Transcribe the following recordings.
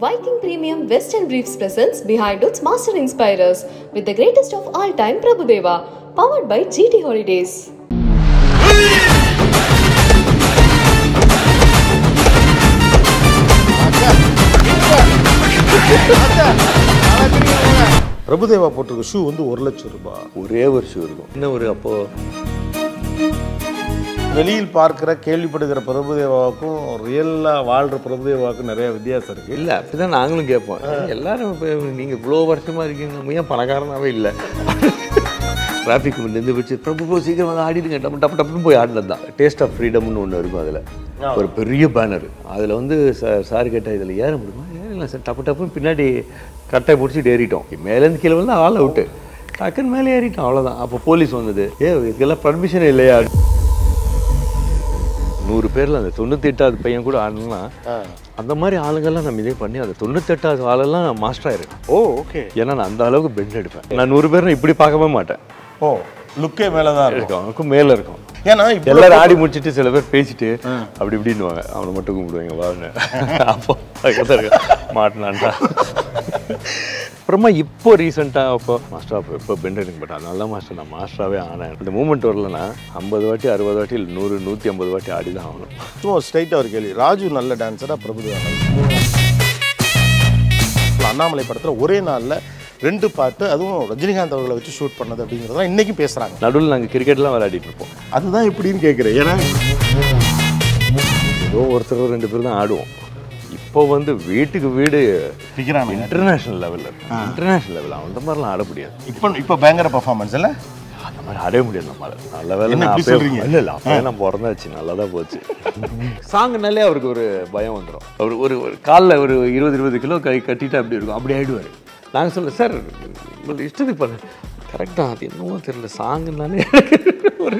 Viking Premium Western Briefs presents Behind Its Master Inspirers with the greatest of all time Prabhudeva, powered by GT Holidays. Prabhudeva போட்டிருக்க shoe வந்து ஒரு லட்சம் ரூபாய் ஒரே ஒரு ஷூ இருக்கும் என்ன ஒரு அப்போ வெளியில் பார்க்கிற கேள்விப்படுகிற பிரபுதேவாவுக்கும் ரியலாக வாழ்கிற பிரபுதேவாவுக்கும் நிறைய வித்தியாசம் இருக்கு. இல்லை அப்படிதான் நாங்களும் கேட்போம். எல்லாரும் இப்போ நீங்கள் இவ்வளோ வருஷமா இருக்கீங்க நம்ம ஏன் பணக்காரனாவே இல்லை? டிராஃபிக் நின்று வச்சு பிரபு ப்ரோ சீக்கிரம் வந்து ஆடிடுங்க. டப்பு டப்பு டப்புன்னு போய் ஆடினது தான். டேஸ்ட் ஆஃப் ஃப்ரீடம்னு ஒன்று இருக்கும் அதில். ஒரு பெரிய பேனர் அதில் வந்து சார் சார் கேட்டால் இதில் ஏற முடியுமா? ஏறலாம் சார். டப்பு டப்புன்னு பின்னாடி கரெக்டாக பிடிச்சிட்டு ஏறிட்டோம். மேலேருந்து கீழே வந்து ஆள் அவுட்டு டக்குன்னு மேலே ஏறிட்டோம் அவ்வளோதான் அப்போ போலீஸ் வந்தது. ஏ இதுக்கெல்லாம் பர்மிஷன் இல்லையா? நூறு பேரில் அந்த தொண்ணூற்றி எட்டாவது பையன் கூட ஆடணும்னா அந்த மாதிரி ஆளுங்கெல்லாம் நம்ம இதே பண்ணி அந்த தொண்ணூத்தெட்டாவது ஆளெல்லாம் நான் மாஸ்டர் ஆயிருக்கேன் ஓ ஓகே ஏன்னா நான் அந்த அளவுக்கு பெண்ட் எடுப்பேன் நான் நூறு பேரை இப்படி பார்க்கவே மாட்டேன். ஓ. லுக்கே மேலே தான் இருக்கும். அவனுக்கும் மேலே இருக்கும். ஏன்னா எல்லாரும் ஆடி முடிச்சிட்டு சில பேர் பேசிட்டு அப்படி இப்படின்னுவாங்க. அவனை மட்டும் கும்பிடுவாங்க வாங்க. அப்போ மாட்டினான்டா. அப்புறமா இப்போ ரீசெண்டாக அப்போ மாஸ்டர் அப்போ இப்போ பெண்ட் எடுக்க மாட்டேன் அதனால தான் மாஸ்டர் நான் மாஸ்டராகவே ஆனேன். இந்த மூமெண்ட் வரலன்னா ஐம்பது வாட்டி அறுபது வாட்டி இல்லை நூறு நூற்றி ஐம்பது வாட்டி ஆடி தான் ஆகணும். சும்மா ஸ்ட்ரைட்டாக ஒரு கேள்வி. ராஜு நல்ல டான்ஸரா பிரபுதேவா? அண்ணாமலை படத்தில் ஒரே நாளில் ரெண்டு பாட்டு அதுவும் ரஜினிகாந்த் அவர்களை வச்சு ஷூட் பண்ணது அப்படிங்கிறதெல்லாம் இன்றைக்கும் பேசுகிறாங்க நடுவில் நாங்கள் கிரிக்கெட்லாம் விளையாடிட்டு இருப்போம். அதுதான் எப்படின்னு கேட்குறேன் ஏன்னா ஏதோ ஒருத்தர் ரெண்டு பேர் தான் ஆடுவோம். இப்போ வந்து வீட்டுக்கு வீடு இன்டர்நேஷனல் லெவலில் இன்டர்நேஷனல் லெவல் அந்த மாதிரிலாம் ஆட முடியாது. இப்போ இப்போ பயங்கர பர்ஃபார்மன்ஸ் இல்லை? அந்த மாதிரி ஆடவே முடியாது நம்மளால. நல்ல வேலை சொல்றீங்க? இல்ல இல்ல அப்பவே நான் பிறந்தாச்சு. நல்லா தான் போச்சு. சாங்குனாலே அவருக்கு ஒரு பயம் வந்துடும் அவர் ஒரு ஒரு காலில் ஒரு இருபது இருபது கிலோ கை கட்டிட்டு அப்படி இருக்கும். அப்படி ஆயிடுவார். நாங்கள் சொல்ல சார் உங்களுக்கு இஷ்டத்துக்கு பண்ணு கரெக்டாக அது என்னவோ தெரியல சாங்குனாலே ஒரு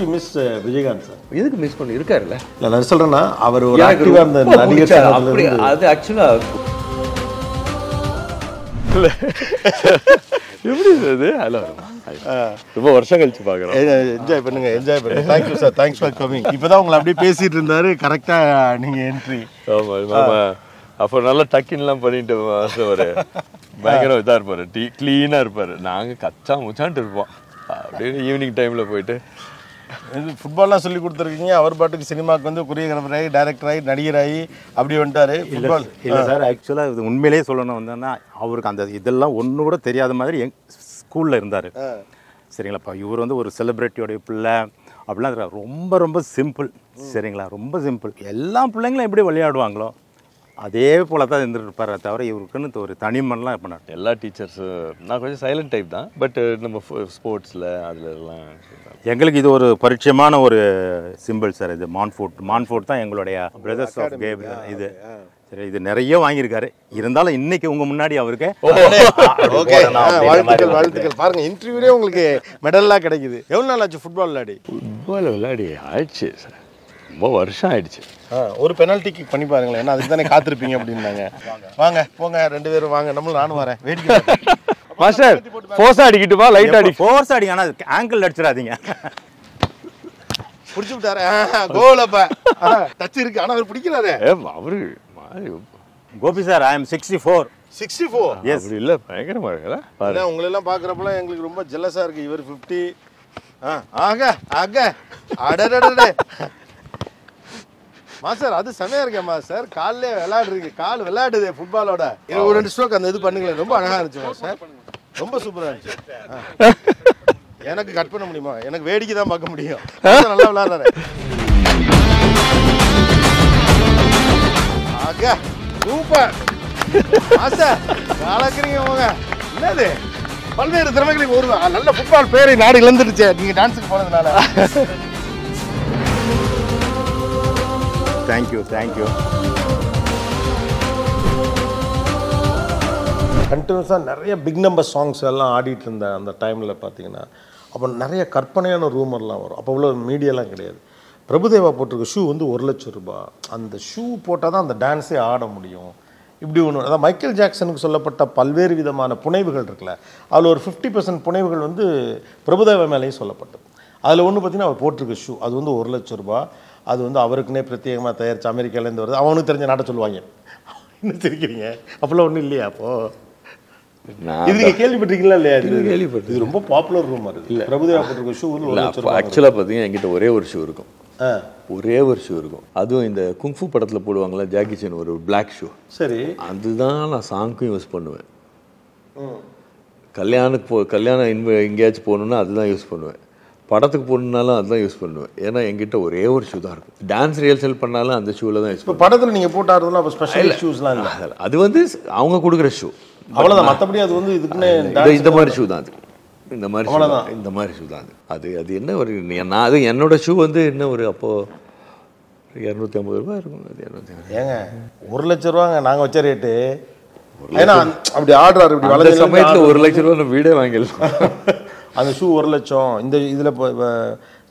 you மிஸ் விஜயகாந்த் சார். எதுக்கு மிஸ் பண்ணி இருக்காருல்ல? இல்லை நான் சொல்கிறேன்னா அவர் ஒரு ஆக்டிவாக இருந்த ரொம்ப நடிகர் அப்படி அது ஆக்சுவலாக எப்படி அது ஹலோ ரொம்ப வருஷம் கழிச்சு பார்க்குறோம். என்ஜாய் பண்ணுங்க என்ஜாய் பண்ணுங்க. Thank you sir thanks for coming இப்போதான் உங்களை அப்படியே பேசிட்டு இருந்தாரு. கரெக்டாக நீங்கள் என்ட்ரி ஆமா ஆமா. அப்போ நல்லா டக்கின்லாம் பண்ணிட்டு ஒரு பயங்கர இதாக இருப்பாரு. டீ க்ளீனாக இருப்பாரு. நாங்கள் கச்சா முச்சான்ட்டு இருப்போம். அப்படியே ஈவினிங் டைமில் போயிட்டு. இது ஃபுட்பால்லாம் சொல்லி கொடுத்துருக்கீங்க. அவர் பாட்டுக்கு சினிமாக்கு வந்து கொரியோகிராஃபர் டைரக்டர் ஆகி நடிகர் ஆகி அப்படி வந்துட்டாரு. ஃபுட்பால் இல்லை சார் ஆக்சுவலாக இது உண்மையிலேயே சொல்லணும் வந்தோன்னா அவருக்கு அந்த இதெல்லாம் ஒன்று கூட தெரியாத மாதிரி எங் ஸ்கூலில் இருந்தார். சரிங்களாப்பா? இவர் வந்து ஒரு செலிப்ரிட்டியோடைய பிள்ளை. அப்படிலாம். ரொம்ப ரொம்ப சிம்பிள் சரிங்களா? ரொம்ப சிம்பிள் எல்லா பிள்ளைங்களும் எப்படி விளையாடுவாங்களோ அதே போல தான் இருந்துட்டு இருப்பாரே தவிர இவருக்குன்னு ஒரு தனிமன்லாம் பண்ணார் எல்லா டீச்சர்ஸும் நான் கொஞ்சம் சைலண்ட் டைப் தான். பட் நம்ம ஸ்போர்ட்ஸில் அதில் எல்லாம் எங்களுக்கு இது ஒரு பரிச்சயமான ஒரு சிம்பிள் சார் இது மான்ஃபோர்ட் மான்ஃபோர்ட் தான் எங்களுடைய பிரதர்ஸ் ஆஃப் கேப் இது சரி இது நிறைய வாங்கியிருக்காரு. இருந்தாலும் இன்னைக்கு உங்க முன்னாடி அவருக்கு ஓகே வாழ்த்துக்கள் வாழ்த்துக்கள். பாருங்க இன்டர்வியூலே உங்களுக்கு மெடல்லாம் கிடைக்குது. எவ்வளோ நாள் ஆச்சு ஃபுட்பால் விளையாடி? ஃபுட்பால் விளையாடி ஆயிடுச்சு சார் ரொம்ப வருஷம் ஆயிடுச்சு. ஆ, ஒரு பெனல்ட்டி கிக் பண்ணி பாருங்களேன். ஏன்னா அதுக்கு தானே காத்திருப்பீங்க அப்படின்னாங்க. வாங்க போங்க ரெண்டு பேரும் வாங்க. நம்மளும் நானும் வரேன். வேடிக்கை. மாஸ்டர் ஃபோர்ஸாக அடிக்கிட்டுமா லைட் அடி. ஃபோர்ஸ் அடிங்க ஆனால் ஆங்கிள் அடிச்சிடாதீங்க. பிடிச்சு விட்டாரு? கோல் அப்ப. டச் இருக்கு. ஆனா அவர் பிடிக்கிறாரு. அவரு Gopi sir I am sixty four sixty four அப்படி இல்லை பயங்கரமாக பாரு. ஏன்னா உங்களெல்லாம் பார்க்குறப்பெல்லாம் எங்களுக்கு ரொம்ப ஜெல்லஸாக இருக்கு. இவர் ஃபிஃப்டி ஆ ஆக ஆக. அடடடடே. மாஸ்டர் அது செமையா இருக்கேன் மாஸ்டர். காலிலே விளையாடுறீங்க கால் விளையாடுது ஃபுட்பாலோட ஒரு ரெண்டு ஸ்ட்ரோக் அந்த இது பண்ணுங்களேன் ரொம்ப அழகா இருந்துச்சு மாஸ்டர். ரொம்ப சூப்பரா இருந்துச்சு. எனக்கு கட் பண்ண முடியுமா? எனக்கு வேடிக்கை தான் பார்க்க முடியும். நல்லா விளையாடுறாரு. ஆக சூப்பர் மாஸ்டர் கலக்குறீங்க போங்க என்னது? பல்வேறு திறமைகளுக்கு ஒரு நல்ல ஃபுட்பால் பேரை நாடு இழந்துடுச்சே. நீங்க டான்ஸுக்கு போனதுனால. தேங்க்யூ தேங்க்யூ கண்டினியூஸாக நிறைய பிக் நம்பர் சாங்ஸ் எல்லாம் ஆடிட்டு இருந்த அந்த டைமில் பார்த்தீங்கன்னா அப்போ நிறைய கற்பனையான ரூமர்லாம் வரும். அப்போ உள்ள மீடியாலாம் கிடையாது. பிரபுதேவா போட்டிருக்க ஷூ வந்து ஒரு லட்சம் ரூபா அந்த ஷூ போட்டால் தான் அந்த டான்ஸே ஆட முடியும். இப்படி ஒன்று அதான் மைக்கேல் ஜாக்சனுக்கு சொல்லப்பட்ட பல்வேறு விதமான புனைவுகள் இருக்குல்ல அதில் ஒரு ஃபிஃப்டி பர்சன்ட் புனைவுகள் வந்து பிரபுதேவா மேலேயும் சொல்லப்பட்டது. அதில் ஒன்று பார்த்தீங்கன்னா அவர் போட்டிருக்க ஷூ அது வந்து ஒரு லட்சம் ரூபா அது வந்து அவருக்குன்னே பிரத்யேகமாக தயாரித்து அமெரிக்காலேருந்து வருது. அவனுக்கு தெரிஞ்ச நாட்டை சொல்லுவாங்க. என்ன சிரிக்கிறீங்க அப்போல்லாம் ஒன்றும் இல்லையா அப்போ? நான் இது நீங்கள் கேள்விப்பட்டிருக்கீங்களா இல்லையா இது? ரொம்ப பாப்புலர் ரூமர் இல்லை. பிரபுதேவா போட்டிருக்க ஷூ ஆக்சுவலாக பார்த்தீங்கன்னா என்கிட்ட ஒரே ஒரு ஷூ இருக்கும். ஒரே ஒரு ஷூ இருக்கும். அதுவும் இந்த குங்ஃபு படத்தில் போடுவாங்கல்ல ஜாக்கி சேன் ஒரு Black ஷூ சரி. அதுதான் நான் சாங்க்கும் யூஸ் பண்ணுவேன். கல்யாணத்துக்கு போ கல்யாணம் இன்வ எங்கேயாச்சும் போகணுன்னா அதுதான் யூஸ் பண்ணுவேன். படத்துக்கு போகணுன்னாலும் அதுதான் யூஸ் பண்ணுவேன். ஏன்னா என்கிட்ட ஒரே ஒரு ஷூ தான் இருக்கும். டான்ஸ் ரிஹர்சல் பண்ணாலும் அந்த ஷூவில் தான் யூஸ் இப்போ படத்தில் நீங்கள் போட்டு ஆடுறதுலாம் அப்போ ஸ்பெஷல் ஷூஸ்லாம் இல்லை? அது வந்து அவங்க கொடுக்குற ஷூ அவ்வளோதான் மற்றபடி அது வந்து இதுக்குன்னு இந்த மாதிரி ஷூ தான் அது. இந்த மாதிரி shoe தான். இந்த மாதிரி ஷூ தான் அது. அது அது என்ன ஒரு நான் அது என்னோட ஷூ வந்து என்ன ஒரு அப்போது இரநூத்தி ஐம்பது ரூபாய் இருக்கும். அது இரநூத்தி ஏங்க ஒரு லட்சம் ரூபாங்க. நாங்கள் வச்ச ரேட்டு ஏன்னா அப்படி ஆடுறாரு இப்படி வளர்ந்து சமயத்தில் ஒரு லட்ச ரூபா வீடே வாங்கிடலாம். அந்த ஷூ ஒரு லட்சம். இந்த இதில் இப்போ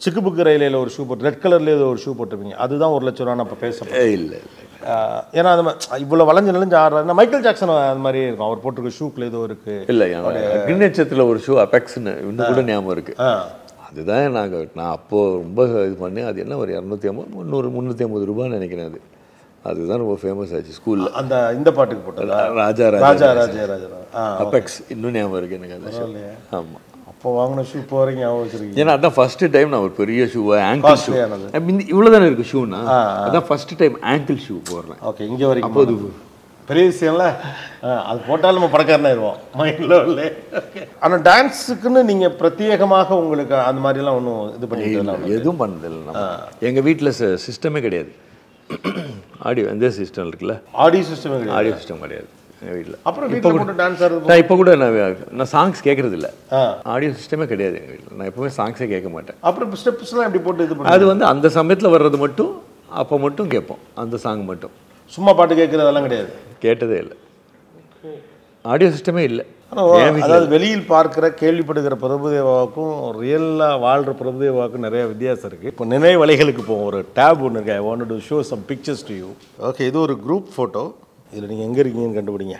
சிக்கு புக்கு ரயிலில் ஒரு ஷூ போட்டு ரெட் கலர்லேயே ஏதோ ஒரு ஷூ போட்டிருப்பீங்க. அதுதான் ஒரு லட்சம் ரூபா அப்போ பேச இல்லை ஏன்னா அது இவ்வளோ வளைஞ்சு நெளிஞ்சு ஆடுறாரு மைக்கேல் ஜாக்சன் அது மாதிரி இருக்கும். அவர் போட்டிருக்க ஷூக்கில் ஏதோ இருக்கு. இல்லை அக்னிநட்சத்தில் ஒரு ஷூ அபெக்ஸ்னு இன்னும் கூட ஞாபகம் இருக்கு. அதுதான் நாங்கள் நான் அப்போது ரொம்ப இது பண்ணி அது என்ன ஒரு இரநூத்தி ஐம்பது முந்நூறு முந்நூற்றி ஐம்பது ரூபான்னு நினைக்கிறேன் அது. அதுதான் ரொம்ப ஃபேமஸ் ஆச்சு ஸ்கூலில் அந்த இந்த பாட்டுக்கு போட்டதா? ராஜா ராஜா ராஜா ராஜா. அபெக்ஸ் இன்னும் ஞாபகம் இருக்கு எனக்கு அந்த ஆமாம் அப்போ வாங்கின ஷூ போகிறீங்க ஞாபகம் வச்சிருக்கீங்க. ஏன்னா அதான் ஃபர்ஸ்ட் டைம் நான் ஒரு பெரிய ஷூவை ஆங்கிள் ஷூ. இவ்வளோ தானே இருக்கு ஷூனா அதான் ஃபர்ஸ்ட் டைம் ஆங்கிள் ஷூ போடுறேன். ஓகே இங்கே வரைக்கும் அப்போது பெரிய விஷயம்ல அது போட்டாலும் நம்ம பணக்காரனாயிருவோம் மைண்டில் உள்ள. ஆனால் டான்ஸுக்குன்னு நீங்கள் பிரத்யேகமாக உங்களுக்கு அந்த மாதிரிலாம் ஒன்றும் இது பண்ணிக்கலாம் எதுவும் பண்ணதில்லை எங்கள் வீட்டில் சிஸ்டமே கிடையாது. ஆடியோ எந்த சிஸ்டம் இருக்குல்ல? ஆடியோ சிஸ்டமே கிடையாது. ஆடியோ சிஸ்டம் கிடையாது. வீட்டில் அப்புறம் வீட்டில் போட்டு டான்ஸ் ஆடுறது நான் இப்போ கூட நான் நான் சாங்ஸ் கேட்கறது இல்ல. ஆடியோ சிஸ்டமே கிடையாது எங்கள் வீட்டில் நான் எப்பவுமே சாங்ஸே கேட்க மாட்டேன். அப்புறம் ஸ்டெப்ஸ்லாம் எப்படி போட்டு இது பண்ணி அது வந்து அந்த சமயத்தில் வர்றது மட்டும் அப்போ மட்டும் கேட்போம். அந்த சாங் மட்டும். சும்மா பாட்டு கேட்குறதெல்லாம் கிடையாது. கேட்டதே இல்லை. ஆடியோ சிஸ்டமே இல்லை. ஆனால் அதாவது வெளியில் பார்க்குற கேள்விப்படுகிற பிரபுதேவாவுக்கும் ரியலாக வாழ்கிற பிரபுதேவாவுக்கும் நிறைய வித்தியாசம் இருக்குது இப்போ நினைவலைகளுக்கு போவோம். ஒரு டேப் ஒன்று இருக்கு. I want to show some pictures to you okay இது ஒரு குரூப் ஃபோட்டோ இதில் நீங்கள் எங்கே இருக்கீங்கன்னு கண்டுபிடிங்க.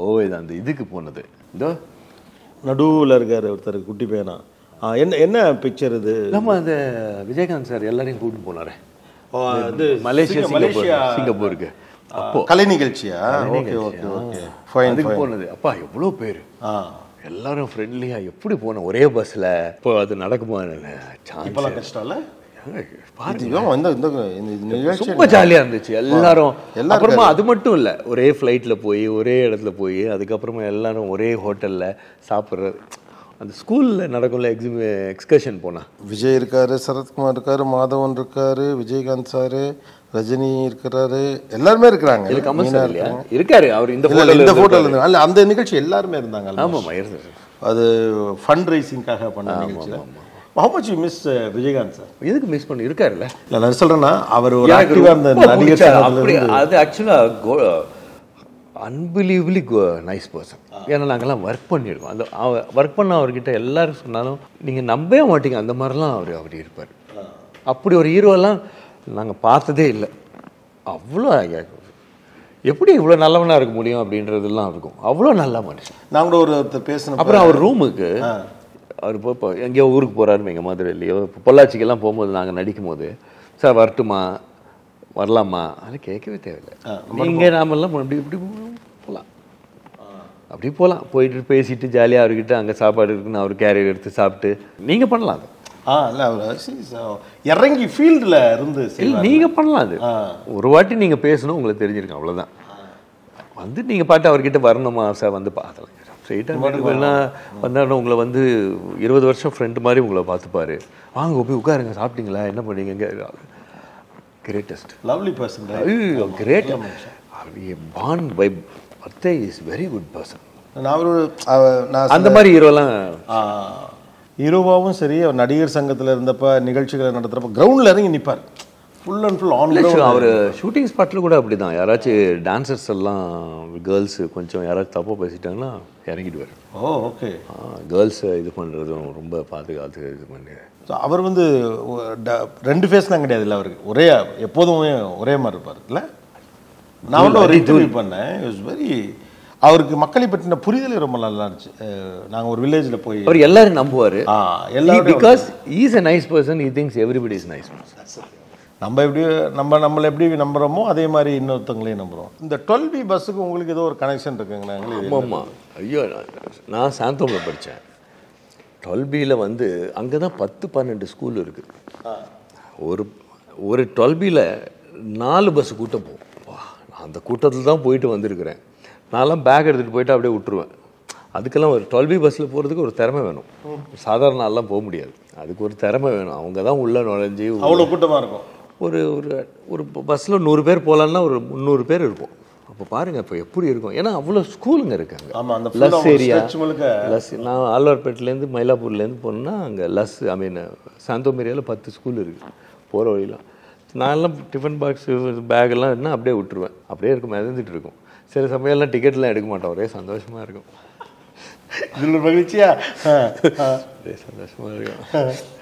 ஓ இது அந்த இதுக்கு போனது. இதோ. நடுவில் இருக்கார் ஒருத்தர் குட்டி பையனா. என்ன என்ன பிக்சர் இது? நம்ம அந்த விஜயகாந்த் சார் எல்லாரையும் கூட்டிட்டு போனாரே. இது மலேசியா மலேசியா. சிங்கப்பூருக்கு. அப்போ கலை நிகழ்ச்சியா? Okay okay okay. அதுக்கு போனது. அப்பா எவ்வளோ பேர்? எல்லாரும் ஃப்ரெண்ட்லியா எப்படி போனோம்? ஒரே பஸ்ல இப்போ அது நடக்குமா? சான்ஸ் கஷ்டம் இல்லை ரொம்ப ஜாலியா இருந்துச்சு. எல்லாரும். அப்புறமா அது மட்டும் இல்ல. ஒரே ஃப்ளைட்ல போய் ஒரே இடத்துல போய் அதுக்கப்புறமா எல்லாரும் ஒரே ஹோட்டல்ல சாப்பிட்றது அந்த ஸ்கூல்ல நடக்கும்ல எக்ஸிபி எக்ஸ்கர்ஷன் போனா? விஜய் இருக்காரு சரத்குமார் இருக்காரு மாதவன் இருக்காரு விஜயகாந்த் சாரு ரஜினி இருக்கிறாரு. எல்லாருமே இருக்கிறாங்க. இருக்காரு. அவர் இந்த இந்த போட்டோல போட்டோல இருந்து அல்ல அந்த நிகழ்ச்சி எல்லாருமே இருந்தாங்க. ஆமாமா அது ஃபண்ட் ரைசிங்காக பண்ண நிகழ்ச்சியில். How much you miss Vijayakanth sir எதுக்கு மிஸ் பண்ணி? இருக்காருல்ல. இல்லை நான் சொல்றேன்னா அவர் ஒரு ஆக்டிவாக ரொம்ப நடிகர் அது ஆக்சுவலாக அன்பிலீவபிளி நைஸ் பர்சன் ஏன்னா நாங்கெல்லாம் ஒர்க் பண்ணியிருக்கோம் அந்த ஒர்க் பண்ண அவர்கிட்ட எல்லாரும் சொன்னாலும் நீங்கள் நம்பவே மாட்டீங்க. அந்த மாதிரிலாம் அவர் அப்படி இருப்பார். அப்படி ஒரு ஹீரோலாம் நாங்கள் பார்த்ததே இல்லை. அவ்வளோ எப்படி இவ்வளோ நல்லவனாக இருக்க முடியும் அப்படின்றதெல்லாம் இருக்கும். அவ்வளோ நல்ல மனுஷன். நான் கூட ஒருத்தர் பேசின அப்புறம் அவர் ரூமுக்கு அவர் இப்போ எங்கேயோ ஊருக்கு போகிறாரு எங்கள் மதுரையிலையோ. இப்போ பொள்ளாச்சிக்கெல்லாம் போகும்போது நாங்கள் நடிக்கும் போது சார் வரட்டுமா? வரலாமா? அது கேட்கவே தேவையில்லை. நீங்கள் நாமெல்லாம் இப்படி இப்படி போகலாம் அப்படி போகலாம் போயிட்டு பேசிட்டு ஜாலியாக அவர்கிட்ட அங்கே சாப்பாடு இருக்குன்னு அவர் கேரியர் எடுத்து சாப்பிட்டு நீங்கள் பண்ணலாம் அது. ஆ இல்லை அவர் see, so, இறங்கி ஃபீல்டில் இருந்து இல்லை. நீங்கள் பண்ணலாம் அது. ஒரு வாட்டி நீங்கள் பேசணும் உங்களுக்கு தெரிஞ்சிருக்கும் அவ்வளோதான் வந்து நீங்கள் பாட்டு அவர்கிட்ட வரணுமா சார்? வந்து பார்க்கலாம் ஸ்ட்ரெயிட்டாக வேணா வந்தாலும் உங்களை வந்து இருபது வருஷம் ஃப்ரெண்டு மாதிரி உங்களை பார்த்துப்பாரு. வாங்க போய் உட்காருங்க சாப்பிட்டீங்களா? என்ன பண்ணீங்க? கிரேட்டஸ்ட் லவ்லி பர்சன் ஐயோ great bond by birth is very good person நான் அவரோட அந்த மாதிரி ஹீரோலாம் ஆ, ஹீரோவாவும் சரி அவர் நடிகர் சங்கத்தில் இருந்தப்ப நிகழ்ச்சிகளை நடத்துகிறப்ப கிரவுண்டில் இறங்கி நிற்பார் ஃபுல் அண்ட் ஃபுல் ஆன் அவர் ஷூட்டிங் ஸ்பாட்டில் கூட அப்படி தான் யாராச்சும் டான்சர்ஸ் எல்லாம் கேர்ள்ஸ் கொஞ்சம் யாராச்சும் தப்பாக பேசிட்டாங்கன்னா இறங்கிடுவார். ஓ ஓகே கேர்ள்ஸ் இது பண்ணுறதும் ரொம்ப பாதுகாத்து இது பண்ணி. அவர் வந்து ரெண்டு ஃபேஸ்லாம் கிடையாது இல்லை அவருக்கு. ஒரே எப்போதுமே ஒரே மாதிரி இருப்பார் இல்லை? நான் ஒரு இன்டர்வியூ பண்ணேன். இட்ஸ் வெரி அவருக்கு மக்களை பற்றின புரிதலே ரொம்ப நல்லா இருந்துச்சு. நாங்கள் ஒரு வில்லேஜில் போய் அவர் எல்லாரும் நம்புவார். எல்லாரும் because is a nice person he thinks everybody is nice நம்ம எப்படி நம்ம நம்மளை எப்படி நம்புகிறோமோ அதே மாதிரி இன்னொருத்தவங்களையும் நம்புகிறோம் இந்த டுவெல் பி பஸ்ஸுக்கு உங்களுக்கு ஏதோ ஒரு கனெக்ஷன் இருக்குங்களா எங்களுக்கு? ஆமாம் ஐயோ நான் நான் சாந்தோமில் படித்தேன் டுவெல் பியில் வந்து அங்கே தான் பத்து பன்னெண்டு ஸ்கூல் இருக்குது ஒரு ஒரு டுவெல் பியில் நாலு பஸ் கூட்டம் போகும். வா, நான் அந்த கூட்டத்தில் தான் போயிட்டு வந்திருக்கிறேன். நான்லாம் பேக் எடுத்துகிட்டு போயிட்டு அப்படியே விட்டுருவேன். அதுக்கெல்லாம் ஒரு டுவெல் பி பஸ்ஸில் போகிறதுக்கு ஒரு திறமை வேணும். சாதாரண நாள்லாம் போக முடியாது. அதுக்கு ஒரு திறமை வேணும். அவங்க தான் உள்ளே நுழைஞ்சி அவ்வளோ கூட்டமாக இருக்கும். ஒரு ஒரு ஒரு பஸ்ஸில் நூறு பேர் போகலான்னா ஒரு முந்நூறு பேர் இருக்கும் அப்போ பாருங்க இப்போ எப்படி இருக்கும்? ஏன்னா அவ்வளோ ஸ்கூலுங்க இருக்காங்க. ஆமா, அந்த full லஸ் ஏரியா. லஸ் நான் ஆழ்வார்பேட்டிலேருந்து மயிலாப்பூர்லேருந்து போனேன்னா அங்கே லஸ் ஐ மீன் சாந்தோம் ஏரியாவில் பத்து ஸ்கூல் இருக்குது போகிற வழிலாம் நான்லாம் டிஃபன் பாக்ஸ் பேக்கெல்லாம் என்ன அப்படியே விட்டுருவேன். அப்படியே இருக்கும் மிதந்துட்டு இருக்கும். சில சமயம்லாம் டிக்கெட்லாம் எடுக்க மாட்டோம். ஒரே சந்தோஷமாக இருக்கும். இதில் மகிழ்ச்சியா. ஒரே சந்தோஷமாக இருக்கும்.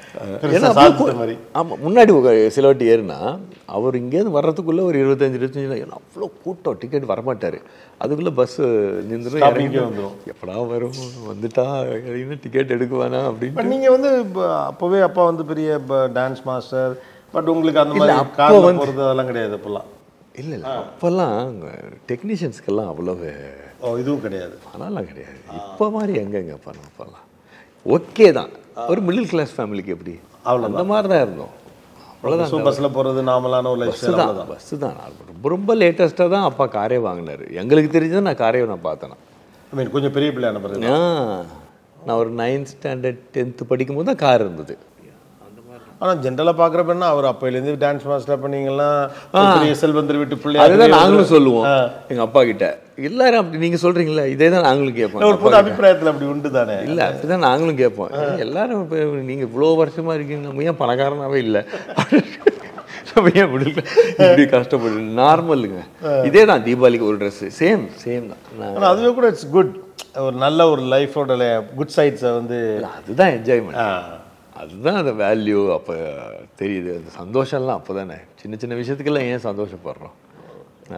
ஆமாம் முன்னாடி ஒரு சில வாட்டி ஏறுனா அவர் இங்கேருந்து வர்றதுக்குள்ளே ஒரு இருபத்தஞ்சு இருபத்தஞ்சு அவ்வளோ கூட்டம் டிக்கெட் வரமாட்டார். அதுக்குள்ளே பஸ்ஸு நின்றுடும் வந்துரும். எப்படா வரும்? வந்துட்டா டிக்கெட் எடுக்க வேணாம் அப்படின்னு பட் நீங்கள் வந்து அப்போவே அப்பா வந்து பெரிய டான்ஸ் மாஸ்டர் பட் உங்களுக்கு அந்த மாதிரி காரில் போகிறது அதெல்லாம் கிடையாது அப்போல்லாம். இல்லை இல்லை அப்போல்லாம் டெக்னீஷியன்ஸ்க்கெல்லாம் அவ்வளோ ஓ இதுவும் கிடையாது. பணம்லாம் கிடையாது. இப்போ மாதிரி எங்கெங்க பணம் அப்போல்லாம்? ஓகே தான். ஒரு மிடில் கிளாஸ் ஃபேமிலிக்கு எப்படி? அவ்வளவுதான். அந்த மாதிரி தான் இருந்தோம் அவ்வளோதான் பஸ்ஸில் போகிறது நார்மலான ஒரு லைஃப் பஸ்ஸு தான் பஸ்ஸு தான் ரொம்ப ரொம்ப லேட்டஸ்ட்டாக தான் அப்பா காரே வாங்கினாரு. எங்களுக்கு தெரிஞ்சது நான் காரே நான் பார்த்தேன். ஐ மீன் கொஞ்சம் பெரிய பிள்ளையான பிறகு நான் ஒரு நைன்த் ஸ்டாண்டர்ட் டென்த்து படிக்கும் போது தான் கார் இருந்தது. ஆனால் ஜென்ரலாக பார்க்குறப்ப அவர் அப்போலேருந்து டான்ஸ் மாஸ்டர் பண்ணீங்கன்னா பெரிய செல்வந்தர் வீட்டு பிள்ளையா அதுதான் நாங்களும் சொல்லுவோம். எங்கள் அப்பா கிட்ட. எல்லாரும் அப்படி நீங்கள் சொல்கிறீங்களா இதே தான் நாங்களும் கேட்போம். ஒரு புது அபிப்பிராயத்தில் அப்படி உண்டு தானே. இல்லை அப்படிதான் நாங்களும் கேட்போம். எல்லாரும் இப்போ நீங்கள் இவ்வளோ வருஷமா இருக்கீங்க நம்ம ஏன் பணக்காரனாவே இல்லை? நம்ம ஏன் இல்ல? இப்படி கஷ்டப்படு நார்மலுங்க இதே தான் தீபாவளிக்கு ஒரு ட்ரெஸ்ஸு சேம் சேம் தான். அதுவே கூட இட்ஸ் குட் ஒரு நல்ல ஒரு லைஃபோட குட் சைட்ஸை வந்து அதுதான் என்ஜாய்மெண்ட் அதுதான் அந்த வேல்யூ அப்போ தெரியுது. அந்த சந்தோஷம்லாம் அப்போ தானே சின்ன சின்ன விஷயத்துக்கெல்லாம் ஏன் சந்தோஷப்படுறோம்?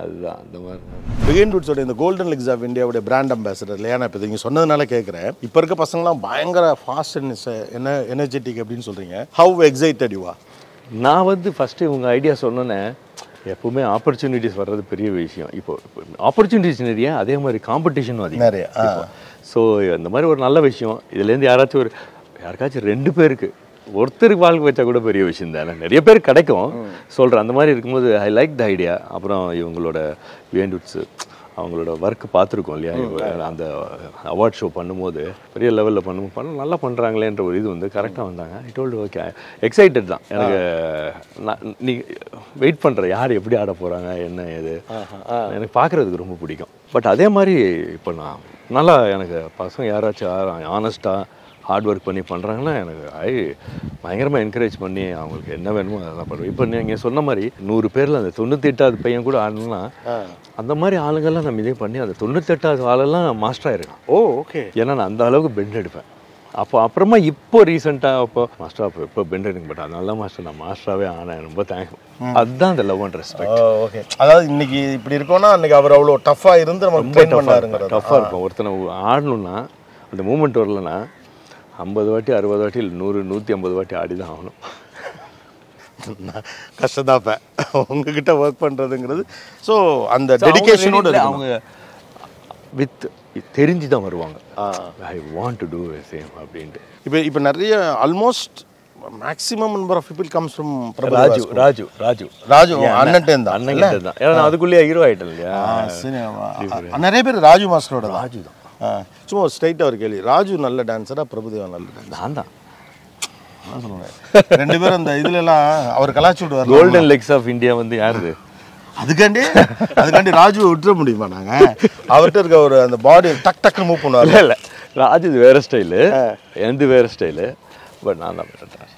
அதுதான் அந்த மாதிரி. பிகைன் ரூட்ஸோட இந்த கோல்டன் லெக்ஸ் ஆஃப் இந்தியாவுடைய பிராண்ட் அம்பாசடர் இல்லையா நான் இப்போ நீங்கள் சொன்னதுனால கேட்குறேன் இப்போ இருக்க பசங்களாம் பயங்கர ஃபாஸ்ட் அண்ட் என்ன எனர்ஜெட்டிக் அப்படின்னு சொல்கிறீங்க ஹவ் எக்ஸைட்டட் யூவா நான் வந்து ஃபஸ்ட்டு உங்கள் ஐடியா சொன்னோன்னே எப்பவுமே ஆப்பர்ச்சுனிட்டிஸ் வர்றது பெரிய விஷயம். இப்போ ஆப்பர்ச்சுனிட்டிஸ் நிறைய அதே மாதிரி காம்படிஷனும் அதிகம். நிறைய. ஸோ அந்த மாதிரி ஒரு நல்ல விஷயம். இதுலேருந்து யாராச்சும் ஒரு யாருக்காச்சும் ரெண்டு பேருக்கு. ஒருத்தருக்கு வாழ்க்கை வச்சா கூட பெரிய விஷயம் தானே. நிறைய பேர் கிடைக்கும். சொல்கிறேன் அந்த மாதிரி இருக்கும்போது ஐ லைக் த ஐடியா அப்புறம் இவங்களோட வேண்டுட்ஸு அவங்களோட ஒர்க் பார்த்துருக்கோம் இல்லையா? அந்த அவார்ட் ஷோ பண்ணும்போது பெரிய லெவலில் பண்ணும் பண்ண நல்லா பண்ணுறாங்களேன்ற ஒரு இது வந்து கரெக்டாக வந்தாங்க. ஐ டோல்டு ஓகே எக்ஸைட்டட் தான். எனக்கு நான் நீ வெயிட் பண்ணுறேன் யார் எப்படி ஆட போகிறாங்க என்ன ஏது எனக்கு பார்க்குறதுக்கு ரொம்ப பிடிக்கும். பட் அதே மாதிரி இப்போ நான் நல்லா எனக்கு பசங்க யாராச்சும் ஆனஸ்ட்டாக ஹார்ட் ஒர்க் பண்ணி பண்ணுறாங்கன்னா எனக்கு ஐ பயங்கரமாக என்கரேஜ் பண்ணி அவங்களுக்கு என்ன வேணுமோ அதெல்லாம் பண்ணுவேன். இப்போ நீங்கள் சொன்ன மாதிரி நூறு பேரில் அந்த தொண்ணூத்தெட்டாவது பையன் கூட ஆடணும்னா அந்த மாதிரி ஆளுங்கெல்லாம் நம்ம இதே பண்ணி அந்த தொண்ணூத்தெட்டாவது ஆளெல்லாம் மாஸ்டர் ஆயிருக்கான் ஓ ஓகே. ஏன்னா நான் அந்த அளவுக்கு பெண்ட் எடுப்பேன். அப்போ அப்புறமா இப்போ ரீசெண்டாக அப்போ மாஸ்டர் அப்போ இப்போ பெண்ட் எடுக்க பட் அதனால தான் மாஸ்டர் நான் மாஸ்டராகவே ஆனேன். ரொம்ப தேங்க்ஸ் அதுதான் அந்த லவ் அண்ட் ரெஸ்பெக்ட் ஓகே. அதாவது இன்னைக்கு இப்படி இருக்கோம்னா அன்னைக்கு அவர் அவ்வளோ டஃப்பாக இருந்து நம்ம ரொம்ப டஃப்பாக இருக்கும் ஒருத்தனை ஆடணும்னா அந்த மூமெண்ட் வரலன்னா ஐம்பது வாட்டி அறுபது வாட்டி இல்லை நூறு நூற்றி ஐம்பது வாட்டி ஆடி தான் ஆகணும். கஷ்டம் தான் உங்ககிட்ட ஒர்க் பண்ணுறதுங்கிறது ஸோ அந்த டெடிகேஷனோட அவங்க வித் தெரிஞ்சு தான் வருவாங்க I want to do same அப்படின்ட்டு. இப்போ இப்போ நிறைய almost maximum number of people comes from Raju Raju Raju. Raju அண்ணன் தான். அண்ணன் தான். ஏன்னா அதுக்குள்ளேயே ஹீரோ ஆயிட்டேன் இல்லையா. நிறைய பேர் ராஜு மாஸ்டரோட ராஜு தான். சும்மா ஸ்ட்ரைட்டாக ஒரு கேள்வி. ராஜு நல்ல டான்ஸரா பிரபுதேவா நல்ல டான்ஸ் நான் தான். ரெண்டு பேரும் அந்த இதுல எல்லாம் அவர் கலாச்சி விடுவார் கோல்டன் லெக்ஸ் ஆஃப் இந்தியா வந்து யாருது அதுக்காண்டி அதுக்காண்டி ராஜுவை விட்டுற முடியுமா நாங்க? அவர்கிட்ட இருக்க ஒரு அந்த பாடி டக் டக்குன்னு மூவ் பண்ணுவார் இல்லை ராஜு இது வேற ஸ்டைலு எனது வேற ஸ்டைலு பட் நான் தான் பண்ணுறேன்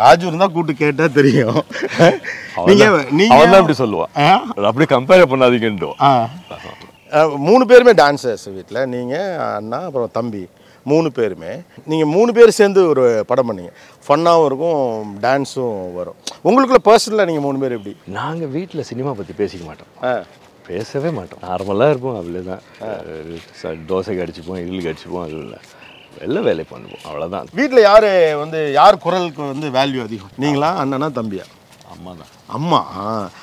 ராஜு இருந்தா கூட்டு கேட்டா தெரியும். நீங்க நீங்க இப்படி சொல்லுவான். ஆ? அப்படியே கம்பேர் பண்ணாதீங்கன்றோம் மூணு பேருமே டான்ஸர்ஸ் வீட்டில் நீங்கள் அண்ணா அப்புறம் தம்பி. மூணு பேருமே. நீங்கள் மூணு பேர் சேர்ந்து ஒரு படம் பண்ணீங்க. ஃபன்னாகவும் இருக்கும் டான்ஸும் வரும். உங்களுக்குள்ள பர்சனலாக நீங்கள் மூணு பேர் எப்படி? நாங்கள் வீட்டில் சினிமா பற்றி பேசிக்க மாட்டோம். ஆ. பேசவே மாட்டோம். நார்மலாக இருப்போம் அவ்வளோதான் தோசைக்கு அடிச்சுப்போம் இட்லிக்கு அடிச்சுப்போம் அது இல்லை வெளில வேலை பண்ணுவோம் அவ்வளோதான் வீட்டில் யார் வந்து யார் குரலுக்கு வந்து வேல்யூ அதிகம்? நீங்களா அண்ணனா தம்பியா? அம்மா தான் அம்மா.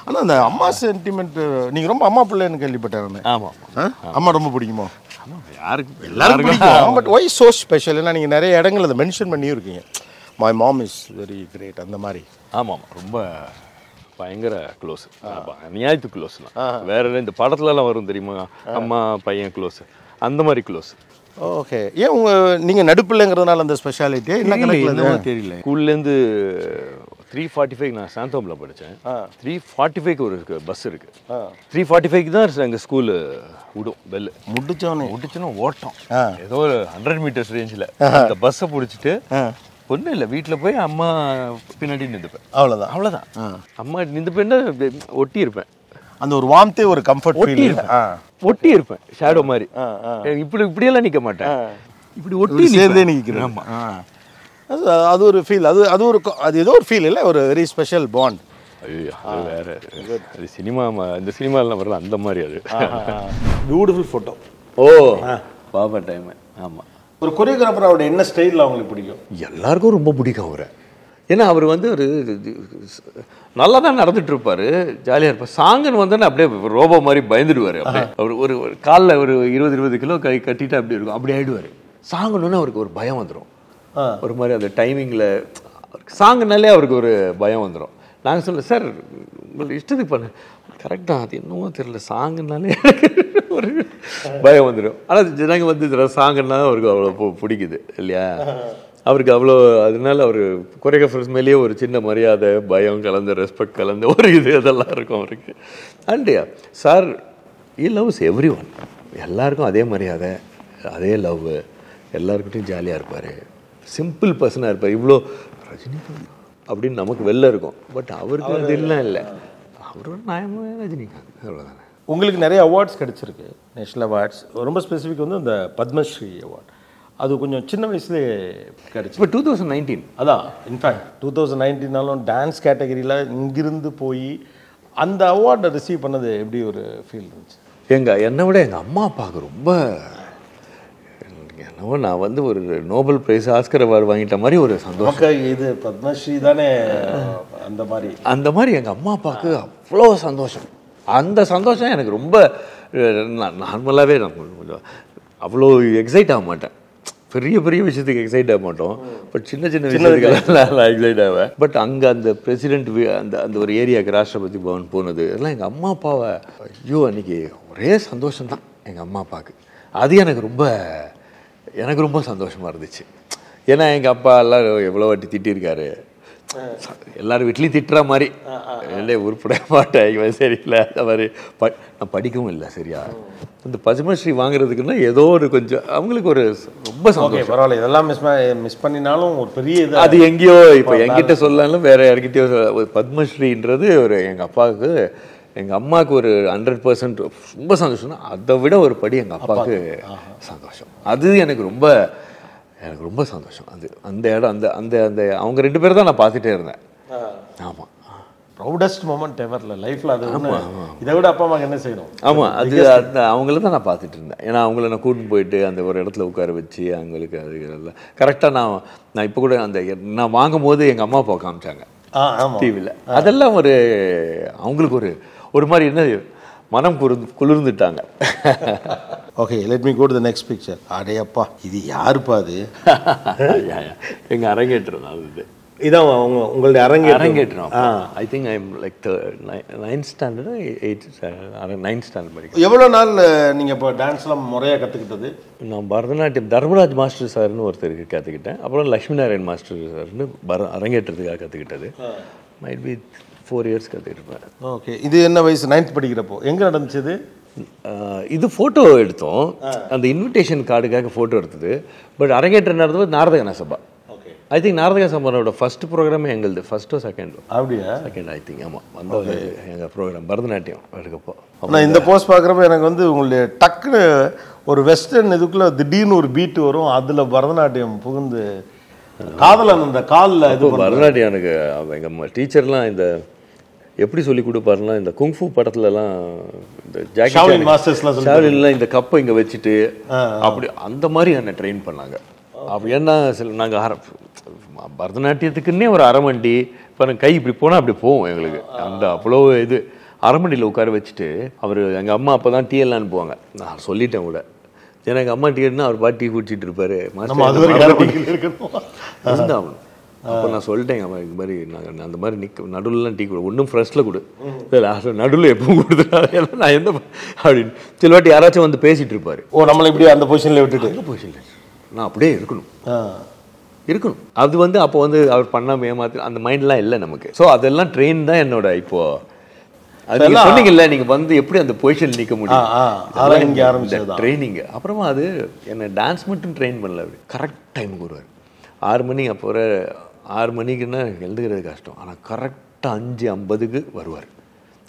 ஆனால் அந்த அம்மா சென்டிமெண்ட் நீங்கள் ரொம்ப அம்மா பிள்ளைன்னு கேள்விப்பட்டேன் நான். ஆமாம்? அம்மா ரொம்ப பிடிக்குமோ? யாருக்கு எல்லாரும் பிடிக்கும். பட் ஒய் சோ ஸ்பெஷல் ஏன்னா நீங்கள் நிறைய இடங்கள் அதை மென்ஷன் பண்ணியும் இருக்கீங்க my mom is very great அந்த மாதிரி. ஆமாம் ரொம்ப பயங்கர க்ளோஸ் நியாயத்து க்ளோஸ் தான். வேற இந்த படத்துலலாம் வரும் தெரியுமா? அம்மா பையன் க்ளோஸ் அந்த மாதிரி க்ளோஸ் ஓகே ஏன் உங்க நீங்கள் நடுப்பில்லைங்கிறதுனால அந்த ஸ்பெஷாலிட்டியே என்ன தெரியல ஸ்கூல்லேருந்து த்ரீ ஃபார்ட்டி ஃபைவ் நான் சாந்தோமில் படித்தேன். த்ரீ ஃபார்ட்டி ஃபைவ்க்கு ஒரு பஸ் இருக்கு. த்ரீ ஃபார்ட்டி ஃபைவ்க்கு தான் எங்கள் ஸ்கூலு விடும் பெல்லு முடிச்சோன்னே முடிச்சுன்னா ஓட்டம். ஏதோ ஒரு ஹண்ட்ரட் மீட்டர்ஸ் ரேஞ்சில் அந்த பஸ்ஸை பிடிச்சிட்டு ஒன்றும் இல்லை வீட்டில் போய் அம்மா பின்னாடி நின்றுப்பேன். அவ்வளோதான் அவ்வளோதான் அம்மா நின்றுப்பேன்னா ஒட்டி இருப்பேன் அந்த ஒரு வார்த்தை ஒரு கம்ஃபர்ட் ஒட்டி இருப்பேன் ஒட்டி இருப்பேன் ஷேடோ மாதிரி. இப்படி இப்படியெல்லாம் நிற்க மாட்டேன். இப்படி ஒட்டி சேர்ந்தே. நிற்கிறேன் ஆமா. அது அது ஒரு ஃபீல் அது அது ஒரு அது ஏதோ ஒரு ஃபீல் இல்லை ஒரு வெரி ஸ்பெஷல் பாண்ட் ஐயோ அது வேற. அது சினிமா இந்த சினிமாலாம் வரல அந்த மாதிரி அது. Beautiful photo oh Baba time ஆமாம் ஒரு கொரியோகிராஃபர் அவருடைய என்ன ஸ்டைலில் அவங்களுக்கு பிடிக்கும்? எல்லாருக்கும் ரொம்ப பிடிக்கும் அவரை. ஏன்னா அவர் வந்து ஒரு நல்லா தான் நடந்துட்டு இருப்பாரு. ஜாலியாக இருப்பார் சாங்கன் வந்தோன்னே அப்படியே ரோபோ மாதிரி பயந்துடுவார் அப்படியே. அவர் ஒரு ஒரு காலில் ஒரு இருபது இருபது கிலோ கை கட்டிட்டு அப்படி இருக்கும். அப்படி ஆயிடுவார். சாங்கணுன்னு அவருக்கு ஒரு பயம் வந்துடும் ஒரு மாதிரி அந்த டைமிங்கில் சாங்குனாலே அவருக்கு ஒரு பயம் வந்துடும் நாங்கள் சொல்ல சார் உங்களுக்கு இஷ்டத்துக்கு பண்ண. கரெக்டாக அது என்னவோ தெரியல சாங்குனாலே ஒரு பயம் வந்துடும் ஆனால் ஜனங்க வந்து சாங்குன்னா அவருக்கு அவ்வளோ பிடிக்குது இல்லையா? அவருக்கு அவ்வளோ அதனால அவர் கொரியோகிராஃபர்ஸ் மேலேயே ஒரு சின்ன மரியாதை பயம் கலந்த ரெஸ்பெக்ட் கலந்த ஒரு இது அதெல்லாம் இருக்கும் அவருக்கு. And sir he loves everyone எல்லாருக்கும் அதே மரியாதை அதே லவ் எல்லாருக்கிட்டையும் ஜாலியாக இருப்பார். சிம்பிள் பர்சனாக இருப்பார். இவ்வளோ ரஜினி அப்படின்னு நமக்கு வெளில இருக்கும். பட் அவருக்கு அது இல்லை இல்லை. அவரோட நியாயமாக ரஜினிகாந்த். அவ்வளோதானே உங்களுக்கு நிறைய அவார்ட்ஸ் கிடைச்சிருக்கு. நேஷனல் அவார்ட்ஸ் ரொம்ப ஸ்பெசிஃபிக் வந்து இந்த பத்மஸ்ரீ அவார்ட் அது கொஞ்சம் சின்ன வயசுலேயே கிடைச்சி இப்போ டூ தௌசண்ட் நைன்டீன் அதான். இன்ஃபேக்ட் டூ தௌசண்ட் நைன்டீனாலும் டான்ஸ் கேட்டகரியில் இங்கிருந்து போய் அந்த அவார்டை ரிசீவ் பண்ணது எப்படி ஒரு ஃபீல் இருந்துச்சு? எங்கள் என்னை விட எங்கள் அம்மா அப்பாவுக்கு ரொம்ப என்னவோ நான் வந்து ஒரு நோபல் பிரைஸ் ஆஸ்கர் அவார்டு வாங்கிட்ட மாதிரி ஒரு சந்தோஷம். இது பத்மஸ்ரீ தானே அந்த மாதிரி? அந்த மாதிரி எங்கள் அம்மா அப்பாவுக்கு அவ்வளோ சந்தோஷம். அந்த சந்தோஷம் எனக்கு ரொம்ப நார்மலாகவே நான் கொஞ்சம் அவ்வளோ எக்ஸைட் ஆக மாட்டேன். பெரிய பெரிய விஷயத்துக்கு எக்ஸைட் ஆக மாட்டோம். பட் சின்ன சின்ன விஷயத்துக்கு நான் எக்ஸைட் ஆவேன். பட் அங்கே அந்த பிரசிடென்ட் அந்த அந்த ஒரு ஏரியாவுக்கு ராஷ்டிரபதி பவன் போனது எல்லாம் எங்கள் அம்மா அப்பாவை ஐயோ அன்னைக்கு ஒரே சந்தோஷம்தான் எங்கள் அம்மா அப்பாவுக்கு. அது எனக்கு ரொம்ப எனக்கு ரொம்ப சந்தோஷமாக இருந்துச்சு. ஏன்னா எங்கள் அப்பா எல்லாம் எவ்வளோ வாட்டி திட்டியிருக்காரு எல்லாரும் வீட்லேயும் திட்டுற மாதிரி. இல்லை உருப்பட மாட்டேன். இவன் சரியில்லை. அந்த மாதிரி. ப நான் படிக்கவும் இல்லை சரியா. இந்த பத்மஸ்ரீ வாங்குறதுக்குன்னா ஏதோ ஒரு கொஞ்சம் அவங்களுக்கு ஒரு ரொம்ப சந்தோஷம். பரவாயில்ல. இதெல்லாம் மிஸ் மிஸ் பண்ணினாலும் ஒரு பெரிய இது அது எங்கேயோ இப்போ என்கிட்ட சொல்லலாம் வேற யார்கிட்டயோ பத்மஸ்ரீன்றது ஒரு எங்கள் அப்பாவுக்கு எங்கள் அம்மாவுக்கு ஒரு ஹண்ட்ரட் பர்சன்ட் ரொம்ப சந்தோஷம்னா அதை விட ஒரு படி எங்கள் அப்பாவுக்கு சந்தோஷம். அது எனக்கு ரொம்ப எனக்கு ரொம்ப சந்தோஷம். அது அந்த இடம் அந்த அந்த அந்த அவங்க ரெண்டு பேரும் தான் நான் பார்த்துட்டே இருந்தேன். ஆமாம் ப்ரௌடஸ்ட் மூமெண்ட் எவர்ல லைஃப்ல அது. இதை விட அப்பா அம்மாக்கு என்ன செய்யணும்? ஆமாம் அது அந்த அவங்கள தான் நான் பார்த்துட்டு இருந்தேன். ஏன்னா அவங்கள நான் கூட்டின்னு போயிட்டு அந்த ஒரு இடத்துல உட்கார வச்சு அவங்களுக்கு அது எல்லாம். கரெக்டாக நான் நான் இப்போ கூட அந்த நான் வாங்கும் போது எங்கள் அம்மா அப்பா காமிச்சாங்க. டிவியில் அதெல்லாம் ஒரு அவங்களுக்கு ஒரு ஒரு மாதிரி என்ன மனம் குளிர்ந்து குளிர்ந்துட்டாங்க. Okay let me go to the next picture அடே அப்பா இது யாருப்பா அது? எங்கள் அரங்கேற்றம் தான் அது இதான் அவங்க உங்களுடைய அரங்கேற்றம். அரங்கேற்றம் I think I am like ninth standard eight ninth standard படிக்கிறேன். எவ்வளோ நாள் நீங்கள் இப்போ டான்ஸ்லாம் முறையாக கற்றுக்கிட்டது நான் பரதநாட்டியம் தர்மராஜ் மாஸ்டர் சார்னு ஒருத்தருக்கு கற்றுக்கிட்டேன் அப்புறம் லக்ஷ்மி நாராயண் மாஸ்டர் சார்னு பர அரங்கேற்றத்துக்காக கற்றுக்கிட்டது மைட் பி ஃபோர் இயர்ஸ் கற்றுக்கிட்டுருப்பேன் ஓகே இது என்ன வயசு? நைன்த் படிக்கிறப்போ. எங்கே நடந்துச்சு இது? ஃபோட்டோ எடுத்தோம். அந்த இன்விடேஷன் கார்டுக்காக ஃபோட்டோ எடுத்தது. பட் அரங்கேற்றம் நடந்தது Narada Gana Sabha. Okay I think Narada Gana சபானோட first ப்ரோக்ராமே எங்களுது. ஃபர்ஸ்டோ செகண்டோ அப்படியா? செகண்ட் ஐ திங்க் ஆமாம் வந்த எங்கள் ப்ரோக்ராம் பரதநாட்டியம் எடுக்கப்போ. நான் இந்த போஸ்ட் பார்க்குறப்ப எனக்கு வந்து உங்களுடைய டக்குன்னு ஒரு வெஸ்டர்ன் இதுக்குள்ள திடீர்னு ஒரு பீட் வரும். அதில் பரதநாட்டியம் புகுந்து காதலன் அந்த காலில் இது பரதநாட்டியம் எனக்கு எங்கள் டீச்சர்லாம் இந்த எப்படி சொல்லி கொடுப்பாருன்னா இந்த குங்ஃபு படத்துலலாம் இந்த ஜாக்கி Shaolin Mastersலாம் சொல்லி ஷாலின்லாம் இந்த கப்பை இங்கே வச்சுட்டு அப்படி அந்த மாதிரி என்னை ட்ரெயின் பண்ணாங்க. அப்போ என்ன சில நாங்கள் அரை பரதநாட்டியத்துக்குன்னே ஒரு அரமண்டி இப்போ கை இப்படி போனால் அப்படி போகும் எங்களுக்கு. அந்த அவ்வளோ இது. அரமண்டியில் உட்கார வச்சுட்டு அவர் எங்கள் அம்மா அப்போ தான் டீ எல்லாம் அனுப்புவாங்க நான் சொல்லிட்டேன் கூட ஏன்னா எங்கள் அம்மா டீ எடுனா அவர் பாட்டு டீ குடிச்சிட்டு இருப்பாரு. இருந்தாகணும் அப்போ நான் சொல்லிட்டேன் எங்கள் அம்மா இது மாதிரி நாங்கள் அந்த மாதிரி நிற்க நடுவுலலாம் டீ கொடு ஒன்றும் ஃப்ரெஷ்ஷில் கொடு. இல்லை நடுவில் எப்பவும் கொடுத்துட்டாங்க நான் எந்த அப்படின்னு. சில வாட்டி யாராச்சும் வந்து பேசிட்டு இருப்பாரு. ஓ நம்மளை இப்படி அந்த பொசிஷனில் விட்டுட்டு? எங்கே பொசிஷன் நான் அப்படியே இருக்கணும். இருக்கணும். அது வந்து அப்போ வந்து அவர் பண்ணாம ஏமாத்து அந்த மைண்ட்லாம் இல்லை நமக்கு. ஸோ அதெல்லாம் ட்ரெயின் தான் என்னோட இப்போ அது சொன்னீங்கல்ல நீங்க வந்து எப்படி அந்த பொசிஷன் நிக்க முடியும். அதெல்லாம் இங்க ஆரம்பிச்சது. ட்ரைனிங் அப்புறமா அது என்ன டான்ஸ் மட்டும் ட்ரெயின் பண்ணல அவர். கரெக்ட் டைமுக்கு வருவார். ஆறு மணி அப்போ வர ஆறு மணிக்குன்னா எழுதுகிறது கஷ்டம். ஆனால் கரெக்டாக அஞ்சு ஐம்பதுக்கு வருவார்.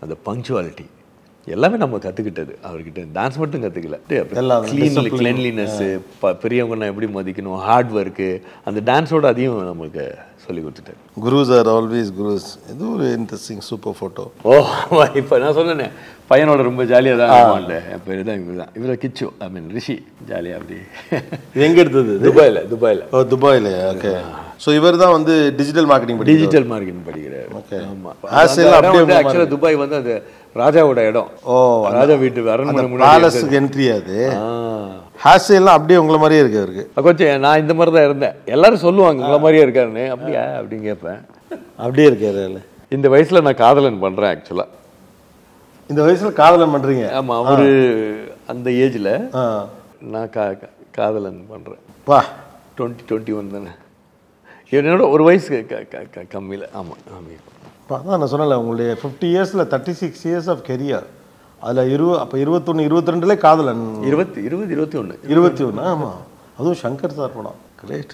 அந்த பங்க்சுவாலிட்டி எல்லாமே நம்ம கற்றுக்கிட்டது அவர்கிட்ட டான்ஸ் மட்டும் கற்றுக்கல கிளென்லினஸ்ஸு ப எப்படி மதிக்கணும்? ஹார்ட் ஒர்க்கு அந்த டான்ஸோட அதையும் நமக்கு சொல்லி கொடுத்துட்டாரு குருஸ் ஆர் ஆல்வேஸ் குருஸ் இது ஒரு இன்ட்ரெஸ்டிங் சூப்பர் ஃபோட்டோ ஓ இப்போ நான் சொன்னேனே பையனோட ரொம்ப ஜாலியாக தான் இருப்பான்ல என் பேர் தான் இவர் தான் இவரை கிச்சு ஐ மீன் ரிஷி ஜாலியாக அப்படி. எங்க எடுத்தது? துபாயில் துபாயில். ஓ துபாயில் ஓகே ஸோ இவர் தான் வந்து டிஜிட்டல் மார்க்கெட்டிங் டிஜிட்டல் மார்க்கெட்டிங் படிக்கிறாரு. Okay. ஆமா. As எல்லாம் அப்படியே உங்க ஆக்சுவலாக துபாய் வந்து அது ராஜாவோட இடம். ஓ ராஜா வீட்டு பேலஸுக்கு என்ட்ரி அது. ஹேர் ஸ்டைல்லாம் அப்படியே உங்களை மாதிரியே இருக்கு அவருக்கு. கொஞ்சம் நான் இந்த மாதிரி தான் இருந்தேன். எல்லாரும் சொல்லுவாங்க உங்களை மாதிரியே இருக்காருன்னு. அப்படியா? அப்படின்னு கேட்பேன். அப்படியே இருக்காரு. இந்த வயசுல நான் காதலன் பண்றேன் ஆக்சுவலா இந்த வயசுல காதலம் பண்றீங்க? ஆமா அவரு அந்த ஏஜ்ல நான் கா காதலன் பண்றேன். வா. டுவெண்ட்டி டுவெண்ட்டி ஒன் தானே. என்னோட ஒரு வயசு கம்மியில. ஆமா ஆமா. இப்போ அதான் நான் சொன்னல உங்களுடைய ஃபிஃப்டி இயர்ஸில் thirty six years of career அதில் இரு அப்போ இருபத்தொன்று இருபத்தி ரெண்டுலே காதலன் இருபத்தி இருபது இருபத்தி ஒன்று இருபத்தி ஒன்று ஆமாம் அதுவும் சங்கர் சார் படம். கிரேட்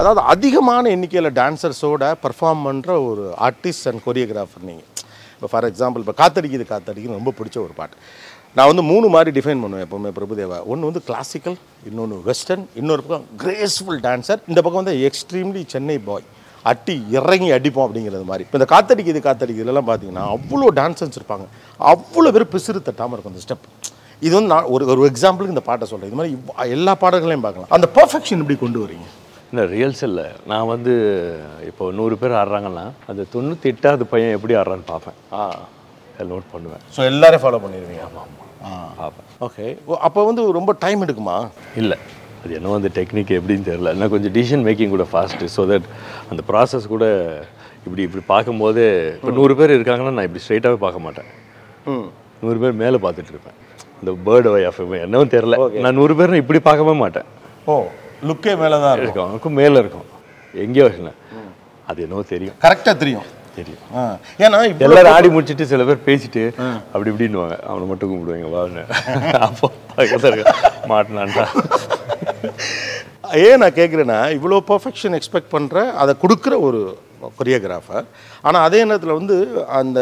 அதாவது அதிகமான எண்ணிக்கையில் டான்சர்ஸோட பெர்ஃபார்ம் பண்ணுற ஒரு ஆர்டிஸ்ட் அண்ட் கொரியோகிராஃபர் நீங்கள் இப்போ ஃபார் எக்ஸாம்பிள் இப்போ காத்தடிக்குது காத்தடிக்குது ரொம்ப பிடிச்ச ஒரு பாட்டு. நான் வந்து மூணு மாதிரி டிஃபைன் பண்ணுவேன் எப்போவுமே பிரபுதேவா. ஒன்று வந்து கிளாசிக்கல் இன்னொன்று வெஸ்டர்ன் இன்னொரு பக்கம் கிரேஸ்ஃபுல் டான்சர் இந்த பக்கம் வந்து எக்ஸ்ட்ரீம்லி சென்னை பாய் அட்டி இறங்கி அடிப்போம் அப்படிங்கிறது மாதிரி. இப்போ இந்த காத்தடிக்குது காத்தடிக்குதுலாம் பார்த்தீங்கன்னா அவ்வளோ டான்சர்ஸ் இருப்பாங்க அவ்வளோ பேர் பிசிறு தட்டாமல் இருக்கும் அந்த ஸ்டெப் இது வந்து நான் ஒரு ஒரு எக்ஸாம்பிளுக்கு இந்த பாட்டை சொல்கிறேன் இது மாதிரி எல்லா பாடல்களையும் பார்க்கலாம். அந்த பர்ஃபெக்ஷன் எப்படி கொண்டு வரீங்க? இல்லை ரியல்ஸ் இல்லை. நான் வந்து இப்போ நூறு பேர் ஆடுறாங்கன்னா அந்த தொண்ணூற்றி எட்டாவது பையன் எப்படி ஆடுறான்னு பார்ப்பேன். ஆ. நோட் பண்ணுவேன். ஸோ எல்லாரையும் ஃபாலோ பண்ணிடுவீங்க. ஆமாம் பார்ப்பேன். ஓகே அப்போ வந்து ரொம்ப டைம் எடுக்குமா? இல்லை. அது என்ன அந்த டெக்னிக் எப்படின்னு தெரியல. இன்னும் கொஞ்சம் டிசிஷன் மேக்கிங் கூட ஃபாஸ்ட்டு ஸோ தட் அந்த ப்ராசஸ் கூட இப்படி இப்படி பார்க்கும்போது இப்போ நூறு பேர் இருக்காங்கன்னா நான் இப்படி ஸ்ட்ரைட்டாகவே பார்க்க மாட்டேன். நூறு பேர் மேலே பார்த்துட்டு இருப்பேன். இந்த பேர்டு வை ஆஃப் என்னவும் தெரில நான் நூறு பேர் இப்படி பார்க்கவே மாட்டேன். ஓ லுக்கே மேலே தான் இருக்கும். அவனுக்கும் மேலே இருக்கும். எங்கேயோ அது என்னவோ தெரியும். கரெக்டாக தெரியும். தெரியும். ஏன்னா எல்லாரும் ஆடி முடிச்சிட்டு சில பேர் பேசிட்டு அப்படி இப்படின்னுவாங்க. அவனை மட்டும் கும்பிடுவாங்க வான்னு அப்போ மாட்டினான்டா. ஏன் நான் கேட்குறேன்னா இவ்வளோ பர்ஃபெக்ஷன் எக்ஸ்பெக்ட் பண்ணுற அதை கொடுக்குற ஒரு கொரியோகிராஃபர் ஆனால் அதே நேரத்தில் வந்து அந்த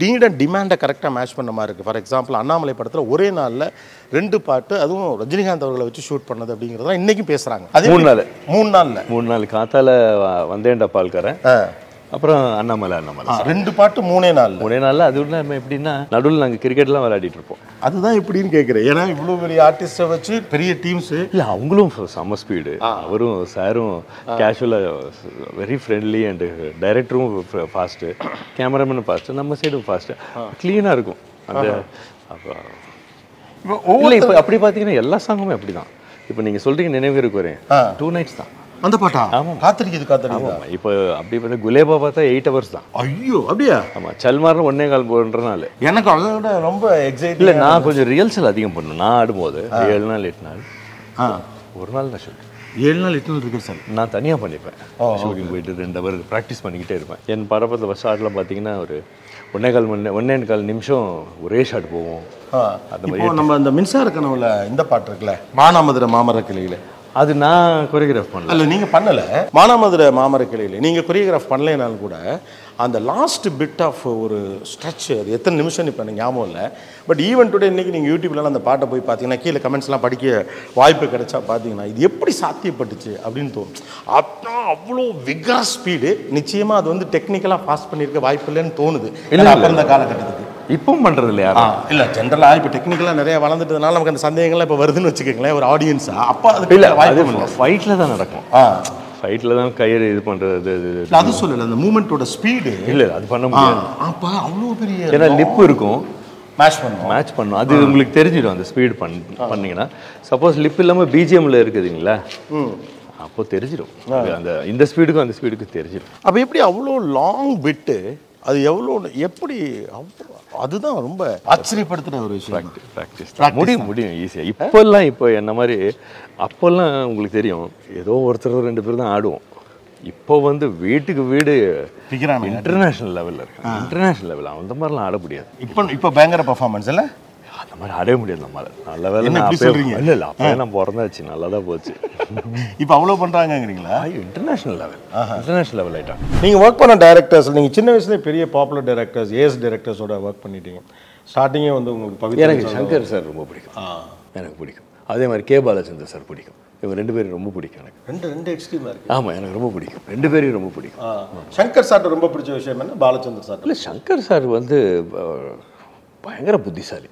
நீட் அண்ட் டிமாண்டை கரெக்டாக மேட்ச் பண்ண மாதிரி இருக்குது ஃபார் எக்ஸாம்பிள் அண்ணாமலை படத்தில் ஒரே நாளில் ரெண்டு பாட்டு அதுவும் ரஜினிகாந்த் அவர்களை வச்சு ஷூட் பண்ணது அப்படிங்கிறதெல்லாம் இன்றைக்கும் பேசுகிறாங்க அதே மூணு நாள். மூணு நாளில். மூணு நாள். காத்தால வந்தேன்டா பால்காரன் அப்புறம் அண்ணாமலை அண்ணாமலை. ரெண்டு பாட்டு மூணே நாளில். ஒரே நாள்ல அது நம்ம எப்படின்னா நடுவில் நாங்கள் கிரிக்கெட்லாம் விளையாடிட்டு இருப்போம். அதுதான் எப்படின்னு கேட்குறேன் ஏன்னா இவ்வளோ பெரிய ஆர்டிஸ்ட்டை வச்சு பெரிய டீம்ஸு இல்லை அவங்களும் செம்ம ஸ்பீடு அவரும் சாரும் கேஷுவலாக வெரி ஃப்ரெண்ட்லி அண்டு டைரக்டரும் ஃபாஸ்ட்டு கேமராமேனும் ஃபாஸ்ட்டு நம்ம சைடும் ஃபாஸ்ட்டு க்ளீனாக இருக்கும். அந்த இப்போ அப்படி பார்த்தீங்கன்னா எல்லா சாங்குமே அப்படி தான் இப்போ நீங்கள் சொல்கிறீங்க நினைவு இருக்கு வரேன் டூ நைட்ஸ் தான். அந்த பாட்டா? காத்திருக்குது காத்திருக்குது? இப்போ அப்படி பார்த்தா குலேபா பார்த்தா எயிட் ஹவர்ஸ் தான். ஐயோ அப்படியா? ஆமாம். சல்மாரில் ஒன்னே கால் போன்ற நாள் எனக்கு அதை விட ரொம்ப எக்ஸைட் இல்லை நான் கொஞ்சம் ரிஹர்சல் அதிகம் பண்ணுவேன் நான் ஆடும்போது ஏழு நாள் எட்டு நாள். ஆ. ஒரு நாள் தான் ஷூட் ஏழு நாள் எட்டு நாள் இருக்கு சார் நான் தனியாக பண்ணிப்பேன். ஷூட்டிங் போயிட்டு ரெண்டு ஹவர் ப்ராக்டிஸ் பண்ணிக்கிட்டே இருப்பேன். என் பரப்பத்தில் ஃபஸ்ட் ஷாட்டில் பார்த்தீங்கன்னா ஒரு ஒன்னே கால் மணி ஒன்னே கால் நிமிஷம் ஒரே ஷாட் போவோம் அந்த மாதிரி நம்ம இந்த மின்சார கனவுல இந்த பாட்டு இருக்குல்ல மானாமதுரை மாமர கிளையில அது நான் கொரியோகிராஃப் பண்ணல. அல்ல நீங்க பண்ணல. மானாமதுரை மாமர கிளையில நீங்க கொரியோகிராஃப் பண்ணலைனாலும் கூட அந்த லாஸ்ட் பிட் ஆஃப் ஒரு ஸ்ட்ரெச் அது எத்தனை நிமிஷம் இப்போ எனக்கு ஞாபகம் இல்லை. பட் ஈவன் டுடே இன்னைக்கு நீங்கள் யூடியூப்லலாம் அந்த பாட்டை போய் பார்த்தீங்கன்னா கீழே கமெண்ட்ஸ்லாம் படிக்க வாய்ப்பு கிடைச்சா பார்த்தீங்கன்னா இது எப்படி சாத்தியப்பட்டுச்சு அப்படின்னு தோணும். அப்போ அவ்வளோ விகர ஸ்பீடு நிச்சயமாக அது வந்து டெக்னிக்கலாக பாஸ் பண்ணியிருக்க வாய்ப்பு இல்லைன்னு தோணுது. இல்ல, அப்போ இந்த காலகட்டத்துக்கு. இப்பவும் பண்ணுறது இல்லையா இல்லை ஜென்ரலாக இப்போ டெக்னிக்கலாக நிறைய வளர்ந்துட்டதுனால நமக்கு அந்த சந்தேகங்கள்லாம் இப்போ வருதுன்னு வச்சுக்கோங்களேன் ஒரு ஆடியன்ஸா அப்போ அது இல்லை. ஃபைட்டில் தான் நடக்கும். ஃபைட்டில் தான் கயிறு இது பண்ணுறது அது சொல்லல அந்த மூமெண்ட்டோட ஸ்பீடு இல்லை அது பண்ண முடியாது. அப்போ அவ்வளோ பெரிய ஏன்னா லிப் இருக்கும். மேட்ச் பண்ணுவோம் மேட்ச் பண்ணும். அது உங்களுக்கு தெரிஞ்சிடும் அந்த ஸ்பீடு பண் பண்ணீங்கன்னா. சப்போஸ் லிப் இல்லாமல் பிஜிஎம்ல இருக்குதுங்களா? அப்போ தெரிஞ்சிடும். அந்த இந்த ஸ்பீடுக்கும் அந்த ஸ்பீடுக்கும் தெரிஞ்சிடும். அப்போ எப்படி அவ்வளோ லாங் பிட்டு அது எவ்வளோ எப்படி அதுதான் ரொம்ப ஆச்சரியப்படுத்துகிற ஒரு விஷயம். ப்ராக்டிஸ் முடியும் முடியும் ஈஸியாக இப்போல்லாம் இப்போ என்ன மாதிரி அப்போல்லாம் உங்களுக்கு தெரியும் ஏதோ ஒருத்தர் ரெண்டு பேர் தான் ஆடுவோம். இப்போ வந்து வீட்டுக்கு வீடு. இன்டர்நேஷனல் லெவலில் இருக்கு. இன்டர்நேஷனல் லெவல் அந்த மாதிரிலாம் ஆட முடியாது. இப்போ இப்போ பயங்கர பர்ஃபார்மன்ஸ் இல்லை? மாதிரி ஆடவே முடியாது நம்மளால. நல்ல வேலை நான் சொல்றீங்க? இல்ல இல்ல அப்பயே நான் பிறந்தாச்சு நல்லா தான் போச்சு. இப்போ அவ்வளோ பண்ணுறாங்கங்கிறீங்களா இன்டர்நேஷனல் லெவல் இன்டர்நேஷனல் லெவல் ஆயிட்டான் நீங்கள் ஒர்க் பண்ண டைரக்டர்ஸ் நீங்கள் சின்ன வயசுலேயே பெரிய பாப்புலர் டைரக்டர்ஸ் ஏஎஸ் டைரக்டர்ஸோட ஒர்க் பண்ணிட்டீங்க. ஸ்டார்டிங்கே வந்து உங்களுக்கு பவித்ரா எனக்கு சங்கர் சார் ரொம்ப பிடிக்கும். எனக்கு பிடிக்கும். அதே மாதிரி கே பாலச்சந்தர் சார் பிடிக்கும். இவங்க ரெண்டு பேரும் ரொம்ப பிடிக்கும் எனக்கு. ரெண்டு ரெண்டு எக்ஸ்ட்ரீமாக இருக்கு. ஆமா எனக்கு ரொம்ப பிடிக்கும். ரெண்டு பேரையும் ரொம்ப பிடிக்கும். சங்கர் சார்ட்ட ரொம்ப பிடிச்ச விஷயம் என்ன? பாலச்சந்தர் சார் இல்லை சங்கர் சார் வந்து பயங்கர புத்திசாலி.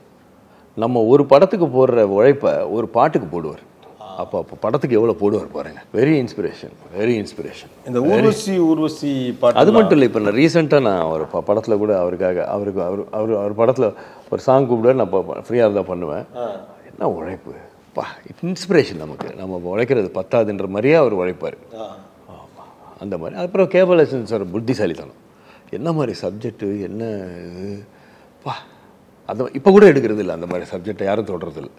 நம்ம ஒரு படத்துக்கு போடுற உழைப்பை ஒரு பாட்டுக்கு போடுவார். அப்போ அப்போ படத்துக்கு எவ்வளோ போடுவார் பாருங்க. வெரி இன்ஸ்பிரேஷன் வெரி இன்ஸ்பிரேஷன் இந்த ஊர்வசி ஊர்வசி பாட்டு அது மட்டும் இல்லை இப்போ நான் ரீசெண்டாக நான் ஒரு படத்தில் கூட அவருக்காக அவருக்கு அவர் அவர் அவர் படத்தில் ஒரு சாங் கூப்பிடுவார் நான் ஃப்ரீயாக இருந்தால் பண்ணுவேன். என்ன உழைப்பு? பா இன்ஸ்பிரேஷன் நமக்கு. நம்ம உழைக்கிறது பத்தாதுன்ற மாதிரியே அவர் உழைப்பார். அந்த மாதிரி. அப்புறம் கேபலசன் சார் புத்திசாலித்தனம். என்ன மாதிரி சப்ஜெக்ட்டு என்ன பா அந்த இப்போ கூட எடுக்கிறது இல்லை அந்த மாதிரி சப்ஜெக்டை யாரும் தொடறது இல்லை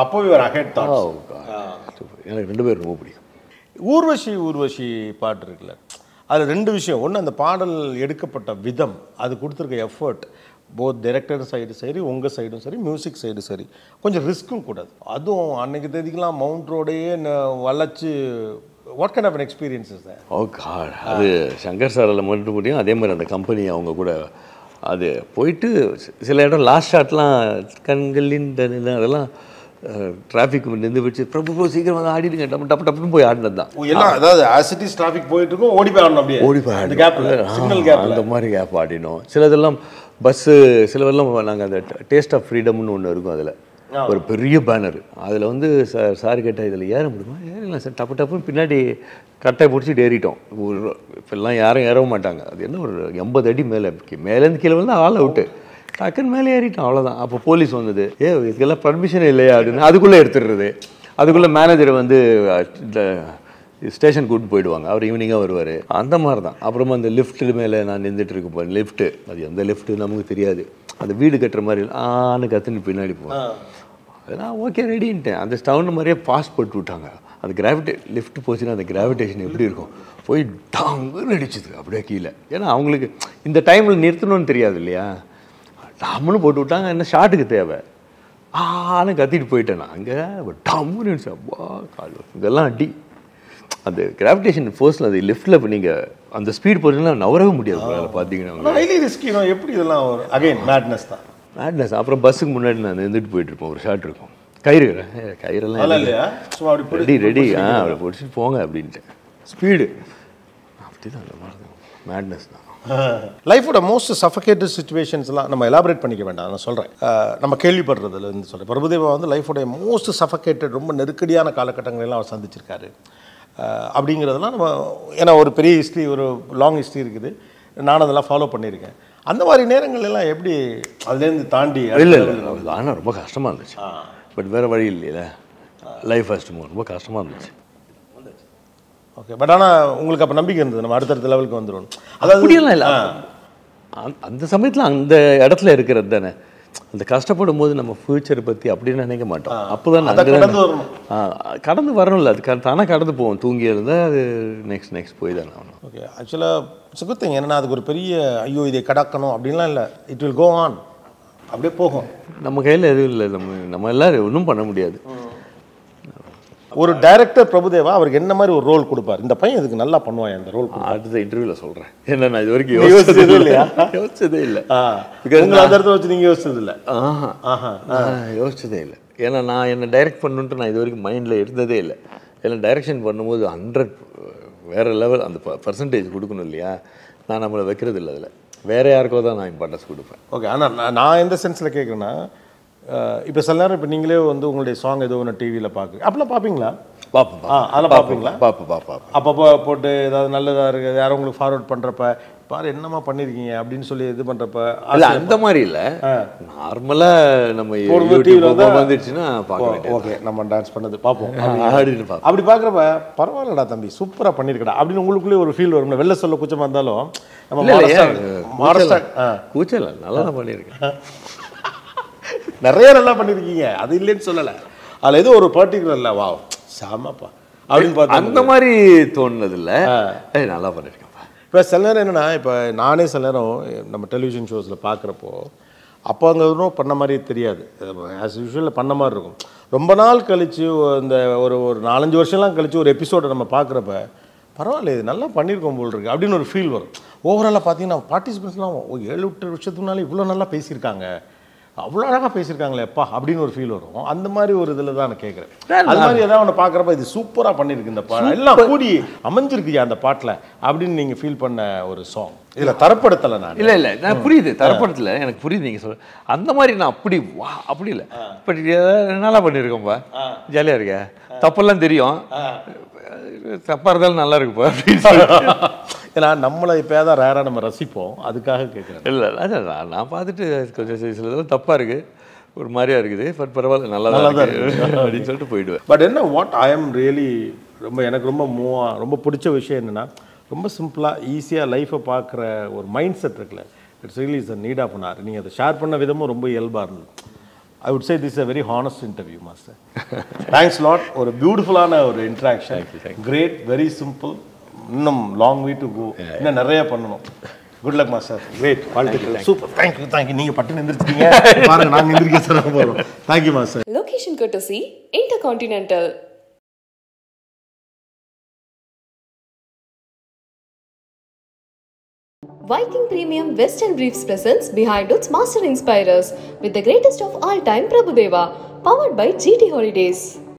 அப்போ இவர் God. Super. எனக்கு ரெண்டு பேரும் ரொம்ப பிடிக்கும். ஊர்வசி ஊர்வசி பாட்டு இருக்குல்ல. அது ரெண்டு விஷயம். ஒன்று அந்த பாடல் எடுக்கப்பட்ட விதம் அது கொடுத்துருக்க எஃபர்ட் போத் டைரக்டர் சைடு சரி உங்கள் சைடும் சரி மியூசிக் சைடு சரி கொஞ்சம் ரிஸ்க்கும் கூடாது அதுவும் அன்னைக்கு தேதிக்கெல்லாம் மவுண்ட் ரோடையே வளைச்சு what kind of an experiences தான் ஓ காட் அது சங்கர் சாரில் மட்டும் முடியும் அதே மாதிரி அந்த கம்பெனி அவங்க கூட அது போயிட்டு சில இடம் லாஸ்ட் ஷாட்லாம் கண்களின் அதெல்லாம் டிராஃபிக் நின்று வச்சு பிரபு பிரபு சீக்கிரம் வந்து ஆடிடுங்க. டப்பு டப்பு டப்புன்னு போய் ஆடினது தான். எல்லாம் அதாவது ஆசிட்டிஸ் டிராஃபிக் போயிட்டு இருக்கும் ஓடி போய் ஆடணும் அப்படியே. ஓடி போய் அந்த ஆடினோம். கேப்ல சிக்னல் ஆ, கேப்ல அந்த மாதிரி கேப் ஆடினோம். சிலதெல்லாம் பஸ்ஸு சிலவெல்லாம் நாங்கள் அந்த டேஸ்ட் ஆஃப் ஃப்ரீடம்னு ஒன்று இருக்கும் அதில். ஒரு பெரிய பேனர் அதில் வந்து சார் சார் கேட்டால் இதில் ஏற முடியுமா? ஏறலாம் சார். டப்பு டப்புன்னு பின்னாடி கட்டை பிடிச்சிட்டு ஏறிட்டோம் ஒரு இப்போல்லாம் யாரும் ஏறவும் மாட்டாங்க. அது என்ன ஒரு எண்பது அடி மேலே மேலேருந்து கீழே வந்து ஆள் அவுட்டு டக்குன்னு மேலே ஏறிட்டோம். அவ்வளோதான் அப்போ போலீஸ் வந்தது. ஏ இதுக்கெல்லாம் பர்மிஷன் இல்லையா அப்படின்னு. அதுக்குள்ளே எடுத்துடுறது. அதுக்குள்ளே மேனேஜர் வந்து ஸ்டேஷன் கூட்டு போயிடுவாங்க. அவர் ஈவினிங்காக வருவார். அந்த மாதிரி தான் அப்புறமா அந்த லிஃப்ட் மேலே நான் நின்றுட்டு இருக்க லிஃப்ட்டு அது எந்த லிஃப்ட்டு நமக்கு தெரியாது. அந்த வீடு கட்டுற மாதிரி. ஆன்னு கத்துன்னு பின்னாடி போவேன். அதெல்லாம் ஓகே ரெடின்ட்டேன் அந்த ஸ்டவுன் மாதிரியே பாஸ் போட்டு விட்டாங்க. அந்த கிராவிடே லிஃப்ட் போச்சுன்னா அந்த கிராவிடேஷன் எப்படி இருக்கும்? போய் டாங்குன்னு அடிச்சுது அப்படியே கீழே. ஏன்னா அவங்களுக்கு இந்த டைமில் நிறுத்தணும்னு தெரியாது இல்லையா? டாம்னு போட்டு விட்டாங்க என்ன ஷாட்டுக்கு தேவை? ஆன்னு கத்திட்டு போயிட்டேன் நான். அங்கே டம்முன்னு. அப்பா கால் இதெல்லாம் அடி. அந்த கிராவிடேஷன் ஃபோர்ஸில் அது லிஃப்ட்டில் இப்போ நீங்கள் அந்த ஸ்பீட் போகிறதுனா நவரவே முடியாது பார்த்தீங்கன்னா எப்படி இதெல்லாம் ஒரு அகைன் மேட்னஸ் தான். மேட்னஸ் அப்புறம் பஸ்ஸுக்கு முன்னாடி நான் இருந்துட்டு போயிட்டு இருப்போம் ஒரு ஷாட் இருக்கும். கயிறு கயிறெல்லாம் அப்படி ரெடி ரெடி. ஆ அப்படி பிடிச்சிட்டு போங்க அப்படின்ட்டு. ஸ்பீடு அந்த மாதிரி தான். மேட்னஸ் தான். லைஃபோட மோஸ்ட் சஃபகேட்டட் சுச்சுவேஷன்ஸ்லாம் நம்ம எலாபரேட் பண்ணிக்க வேண்டாம். நான் சொல்கிறேன் நம்ம கேள்விப்படுறதுல இருந்து சொல்கிறேன் பிரபுதேவா வந்து லைஃபோடைய மோஸ்ட் சஃபகேட்டட் ரொம்ப நெருக்கடியான காலகட்டங்கள் எல்லாம் அவர் சந்திச்சிருக்காரு. அப்படிங்கிறதெல்லாம் நம்ம ஏன்னா ஒரு பெரிய ஹிஸ்ட்ரி ஒரு லாங் ஹிஸ்ட்ரி இருக்குது. நானும் அதெல்லாம் ஃபாலோ பண்ணியிருக்கேன். அந்த மாதிரி நேரங்கள் எல்லாம் எப்படி அதுலேருந்து தாண்டி இல்லை இல்லை. ஆனால் ரொம்ப கஷ்டமாக இருந்துச்சு. பட் வேறு வழி இல்லையில. லைஃப் ஃபஸ்ட்டு ரொம்ப கஷ்டமாக இருந்துச்சு. ஓகே. பட் ஆனால் உங்களுக்கு அப்போ நம்பிக்கை இருந்தது நம்ம அடுத்தடுத்த லெவலுக்கு வந்துடும் அதாவது அப்படியெல்லாம் இல்லை. அந்த சமயத்தில் அந்த இடத்துல இருக்கிறது தானே. அந்த கஷ்டப்படும் போது நம்ம ஃப்யூச்சர் பற்றி அப்படின்னு நினைக்க மாட்டோம். அப்போ தான் கடந்து வரணும். கடந்து வரணும்ல. அது தானே கடந்து போவோம். தூங்கி இருந்தால் அது நெக்ஸ்ட் நெக்ஸ்ட் போய் தானே ஆகணும். ஓகே ஆக்சுவலாக இட்ஸ் குட் திங் என்னன்னா அதுக்கு ஒரு பெரிய ஐயோ இதை கடக்கணும் அப்படின்லாம் இல்லை. இட் வில் கோ ஆன் அப்படியே போகும். நம்ம கையில் எதுவும் இல்லை. நம்ம நம்ம எல்லாரும் ஒன்றும் பண்ண முடியாது. ஒரு டைரக்டர் பிரபுதேவா அவருக்கு என்ன மாதிரி ஒரு ரோல் கொடுப்பார்? இந்த பையன் இதுக்கு நல்லா பண்ணுவான் இந்த ரோல் அடுத்த இன்டர்வியூவில் சொல்கிறேன் ஏன்னா நான் இது வரைக்கும் யோசிச்சதே இல்லையா? யோசிச்சதே இல்லை. உங்களை அந்த இடத்துல வச்சு நீங்கள் யோசிச்சது இல்லை. யோசிச்சதே இல்லை. ஏன்னா நான் என்னை டைரக்ட் பண்ணுன்ட்டு நான் இது வரைக்கும் மைண்டில் இருந்ததே இல்லை. ஏன்னா டைரக்ஷன் பண்ணும்போது ஹண்ட்ரட் வேறு லெவல் அந்த பர்சன்டேஜ் கொடுக்கணும் இல்லையா? நான் நம்மளை வைக்கிறது இல்லை அதில். வேற யாருக்கோ தான் நான் இம்பார்ட்டன்ஸ் கொடுப்பேன். ஓகே ஆனால் நான் நான் எந்த சென்ஸில் கேட்குறேன்னா இப்போ சில நேரம் இப்போ நீங்களே வந்து உங்களுடைய சாங் ஏதோ ஒன்று டிவியில் பார்க்குறீங்க அப்பெல்லாம் பார்ப்பீங்களா பார்ப்போம் ஆ அதெல்லாம் பார்ப்பீங்களா பார்ப்போம் பார்ப்போம் அப்பப்போ போட்டு ஏதாவது நல்லதாக இருக்குது யாரும் உங்களுக்கு ஃபார்வர்ட் பண்ணுறப்ப பாரு என்னம்மா பண்ணியிருக்கீங்க அப்படின்னு சொல்லி இது பண்ணுறப்ப இல்ல அந்த மாதிரி இல்ல. நார்மலா நம்ம போடும்போது TV ல யூடியூப் வந்தா- வந்துடுச்சுன்னா பார்க்க வேண்டியது ஓகே நம்ம டான்ஸ் பண்ணது பார்ப்போம் அப்படின்னு அப்படி பார்க்குறப்ப பரவாயில்லடா தம்பி சூப்பராக பண்ணியிருக்கடா அப்படின்னு உங்களுக்குள்ளே ஒரு ஃபீல் வரும்ல. வெளில சொல்ல கூச்சமாக இருந்தாலும் நம்ம கூச்சல் நல்லா தான் பண்ணியிருக்கேன் நிறைய நல்லா பண்ணியிருக்கீங்க அது இல்லைன்னு சொல்லலை. அதில் ஏதோ ஒரு பர்டிகுலர்ல வா சாமப்பா அப்படின்னு பார்த்தா அந்த மாதிரி தோணுனது இல்ல நல்லா பண்ணியிருக்கேன்ப்பா இப்போ சில நேரம் என்னென்னா இப்போ நானே சில நேரம் நம்ம டெலிவிஷன் ஷோஸில் பார்க்குறப்போ அப்போ அங்கே ஒன்றும் பண்ண மாதிரி தெரியாது. ஆஸ் யூஷுவல் பண்ண மாதிரி இருக்கும். ரொம்ப நாள் கழித்து இந்த ஒரு ஒரு நாலஞ்சு வருஷம்லாம் கழித்து ஒரு எபிசோடை நம்ம பார்க்குறப்ப பரவாயில்ல இது நல்லா பண்ணியிருக்கோம் போல் இருக்கு. அப்படின்னு ஒரு ஃபீல் வரும். ஓவராலாக பார்த்தீங்கன்னா பார்ட்டிசிபெண்ட்ஸ்லாம் ஏழு எட்டு வருஷத்துக்கு முன்னால இவ்வளோ நல்லா பேசியிருக்காங்க. அவ்வளோ அழகாக பேசியிருக்காங்களே அப்பா அப்படின்னு ஒரு ஃபீல் வரும். அந்த மாதிரி ஒரு இதில் தான் நான் கேட்குறேன். அது மாதிரி ஏதாவது ஒன்று பார்க்குறப்ப இது சூப்பராக பண்ணியிருக்கு இந்த பாடம் எல்லாம் கூடி அமைஞ்சிருக்குயா அந்த பாட்டில் அப்படின்னு நீங்கள் ஃபீல் பண்ண ஒரு சாங் இதில் தரப்படுத்தலை நான். இல்ல இல்ல. நான் புரியுது. தரப்படத்துல. எனக்கு புரியுது நீங்க சொல்ல அந்த மாதிரி நான் அப்படி வா அப்படி இல்ல. பட் நல்லா பண்ணியிருக்கோம்ப்பா ஜாலியா இருக்க. தப்பெல்லாம் தெரியும். தப்பா இருந்தாலும் நல்லா இருக்குப்பா அப்படின்னு. ஏன்னா நம்மளை இப்போ தான் ரேராக நம்ம ரசிப்போம். அதுக்காக கேட்குறேன் இல்ல அதான் நான் நான் பார்த்துட்டு கொஞ்சம் சில சிலதெல்லாம் தப்பா இருக்கு. ஒரு மாதிரியா இருக்குது பட் பரவாயில்ல நல்லா தான் இருக்கு அப்படின்னு சொல்லிட்டு போயிடுவேன். பட் என்ன வாட் ஐ எம் ரியலி ரொம்ப எனக்கு ரொம்ப மூவா ரொம்ப பிடிச்ச விஷயம் என்னென்னா ரொம்ப சிம்பிளாக ஈஸியாக லைஃப்பை பார்க்குற ஒரு மைண்ட் செட் இருக்குல்ல it's really is a need of an நீங்கள் அதை ஷேர் பண்ண விதமும் ரொம்ப இயல்பாக இருந்தது. I would say this a very honest interview master thanks lot ஒரு பியூட்டிஃபுல்லான ஒரு இன்ட்ராக்ஷன் கிரேட் வெரி சிம்பிள் இன்னும் லாங் வே டு கோ இன்னும் நிறைய பண்ணணும் குட் லக் மாஸ்டர் கிரேட் வாழ்த்துக்கள் super thank you thank you நீங்கள் பட்டுன்னு எந்திரிச்சிட்டீங்க பாருங்க நாங்கள் எந்திரிக்க சொல்ல போகிறோம் thank you master Location courtesy Intercontinental. Viking Premium Western Briefs presents Behind Its Master Inspirers with the greatest of all time Prabhudeva, powered by GT Holidays.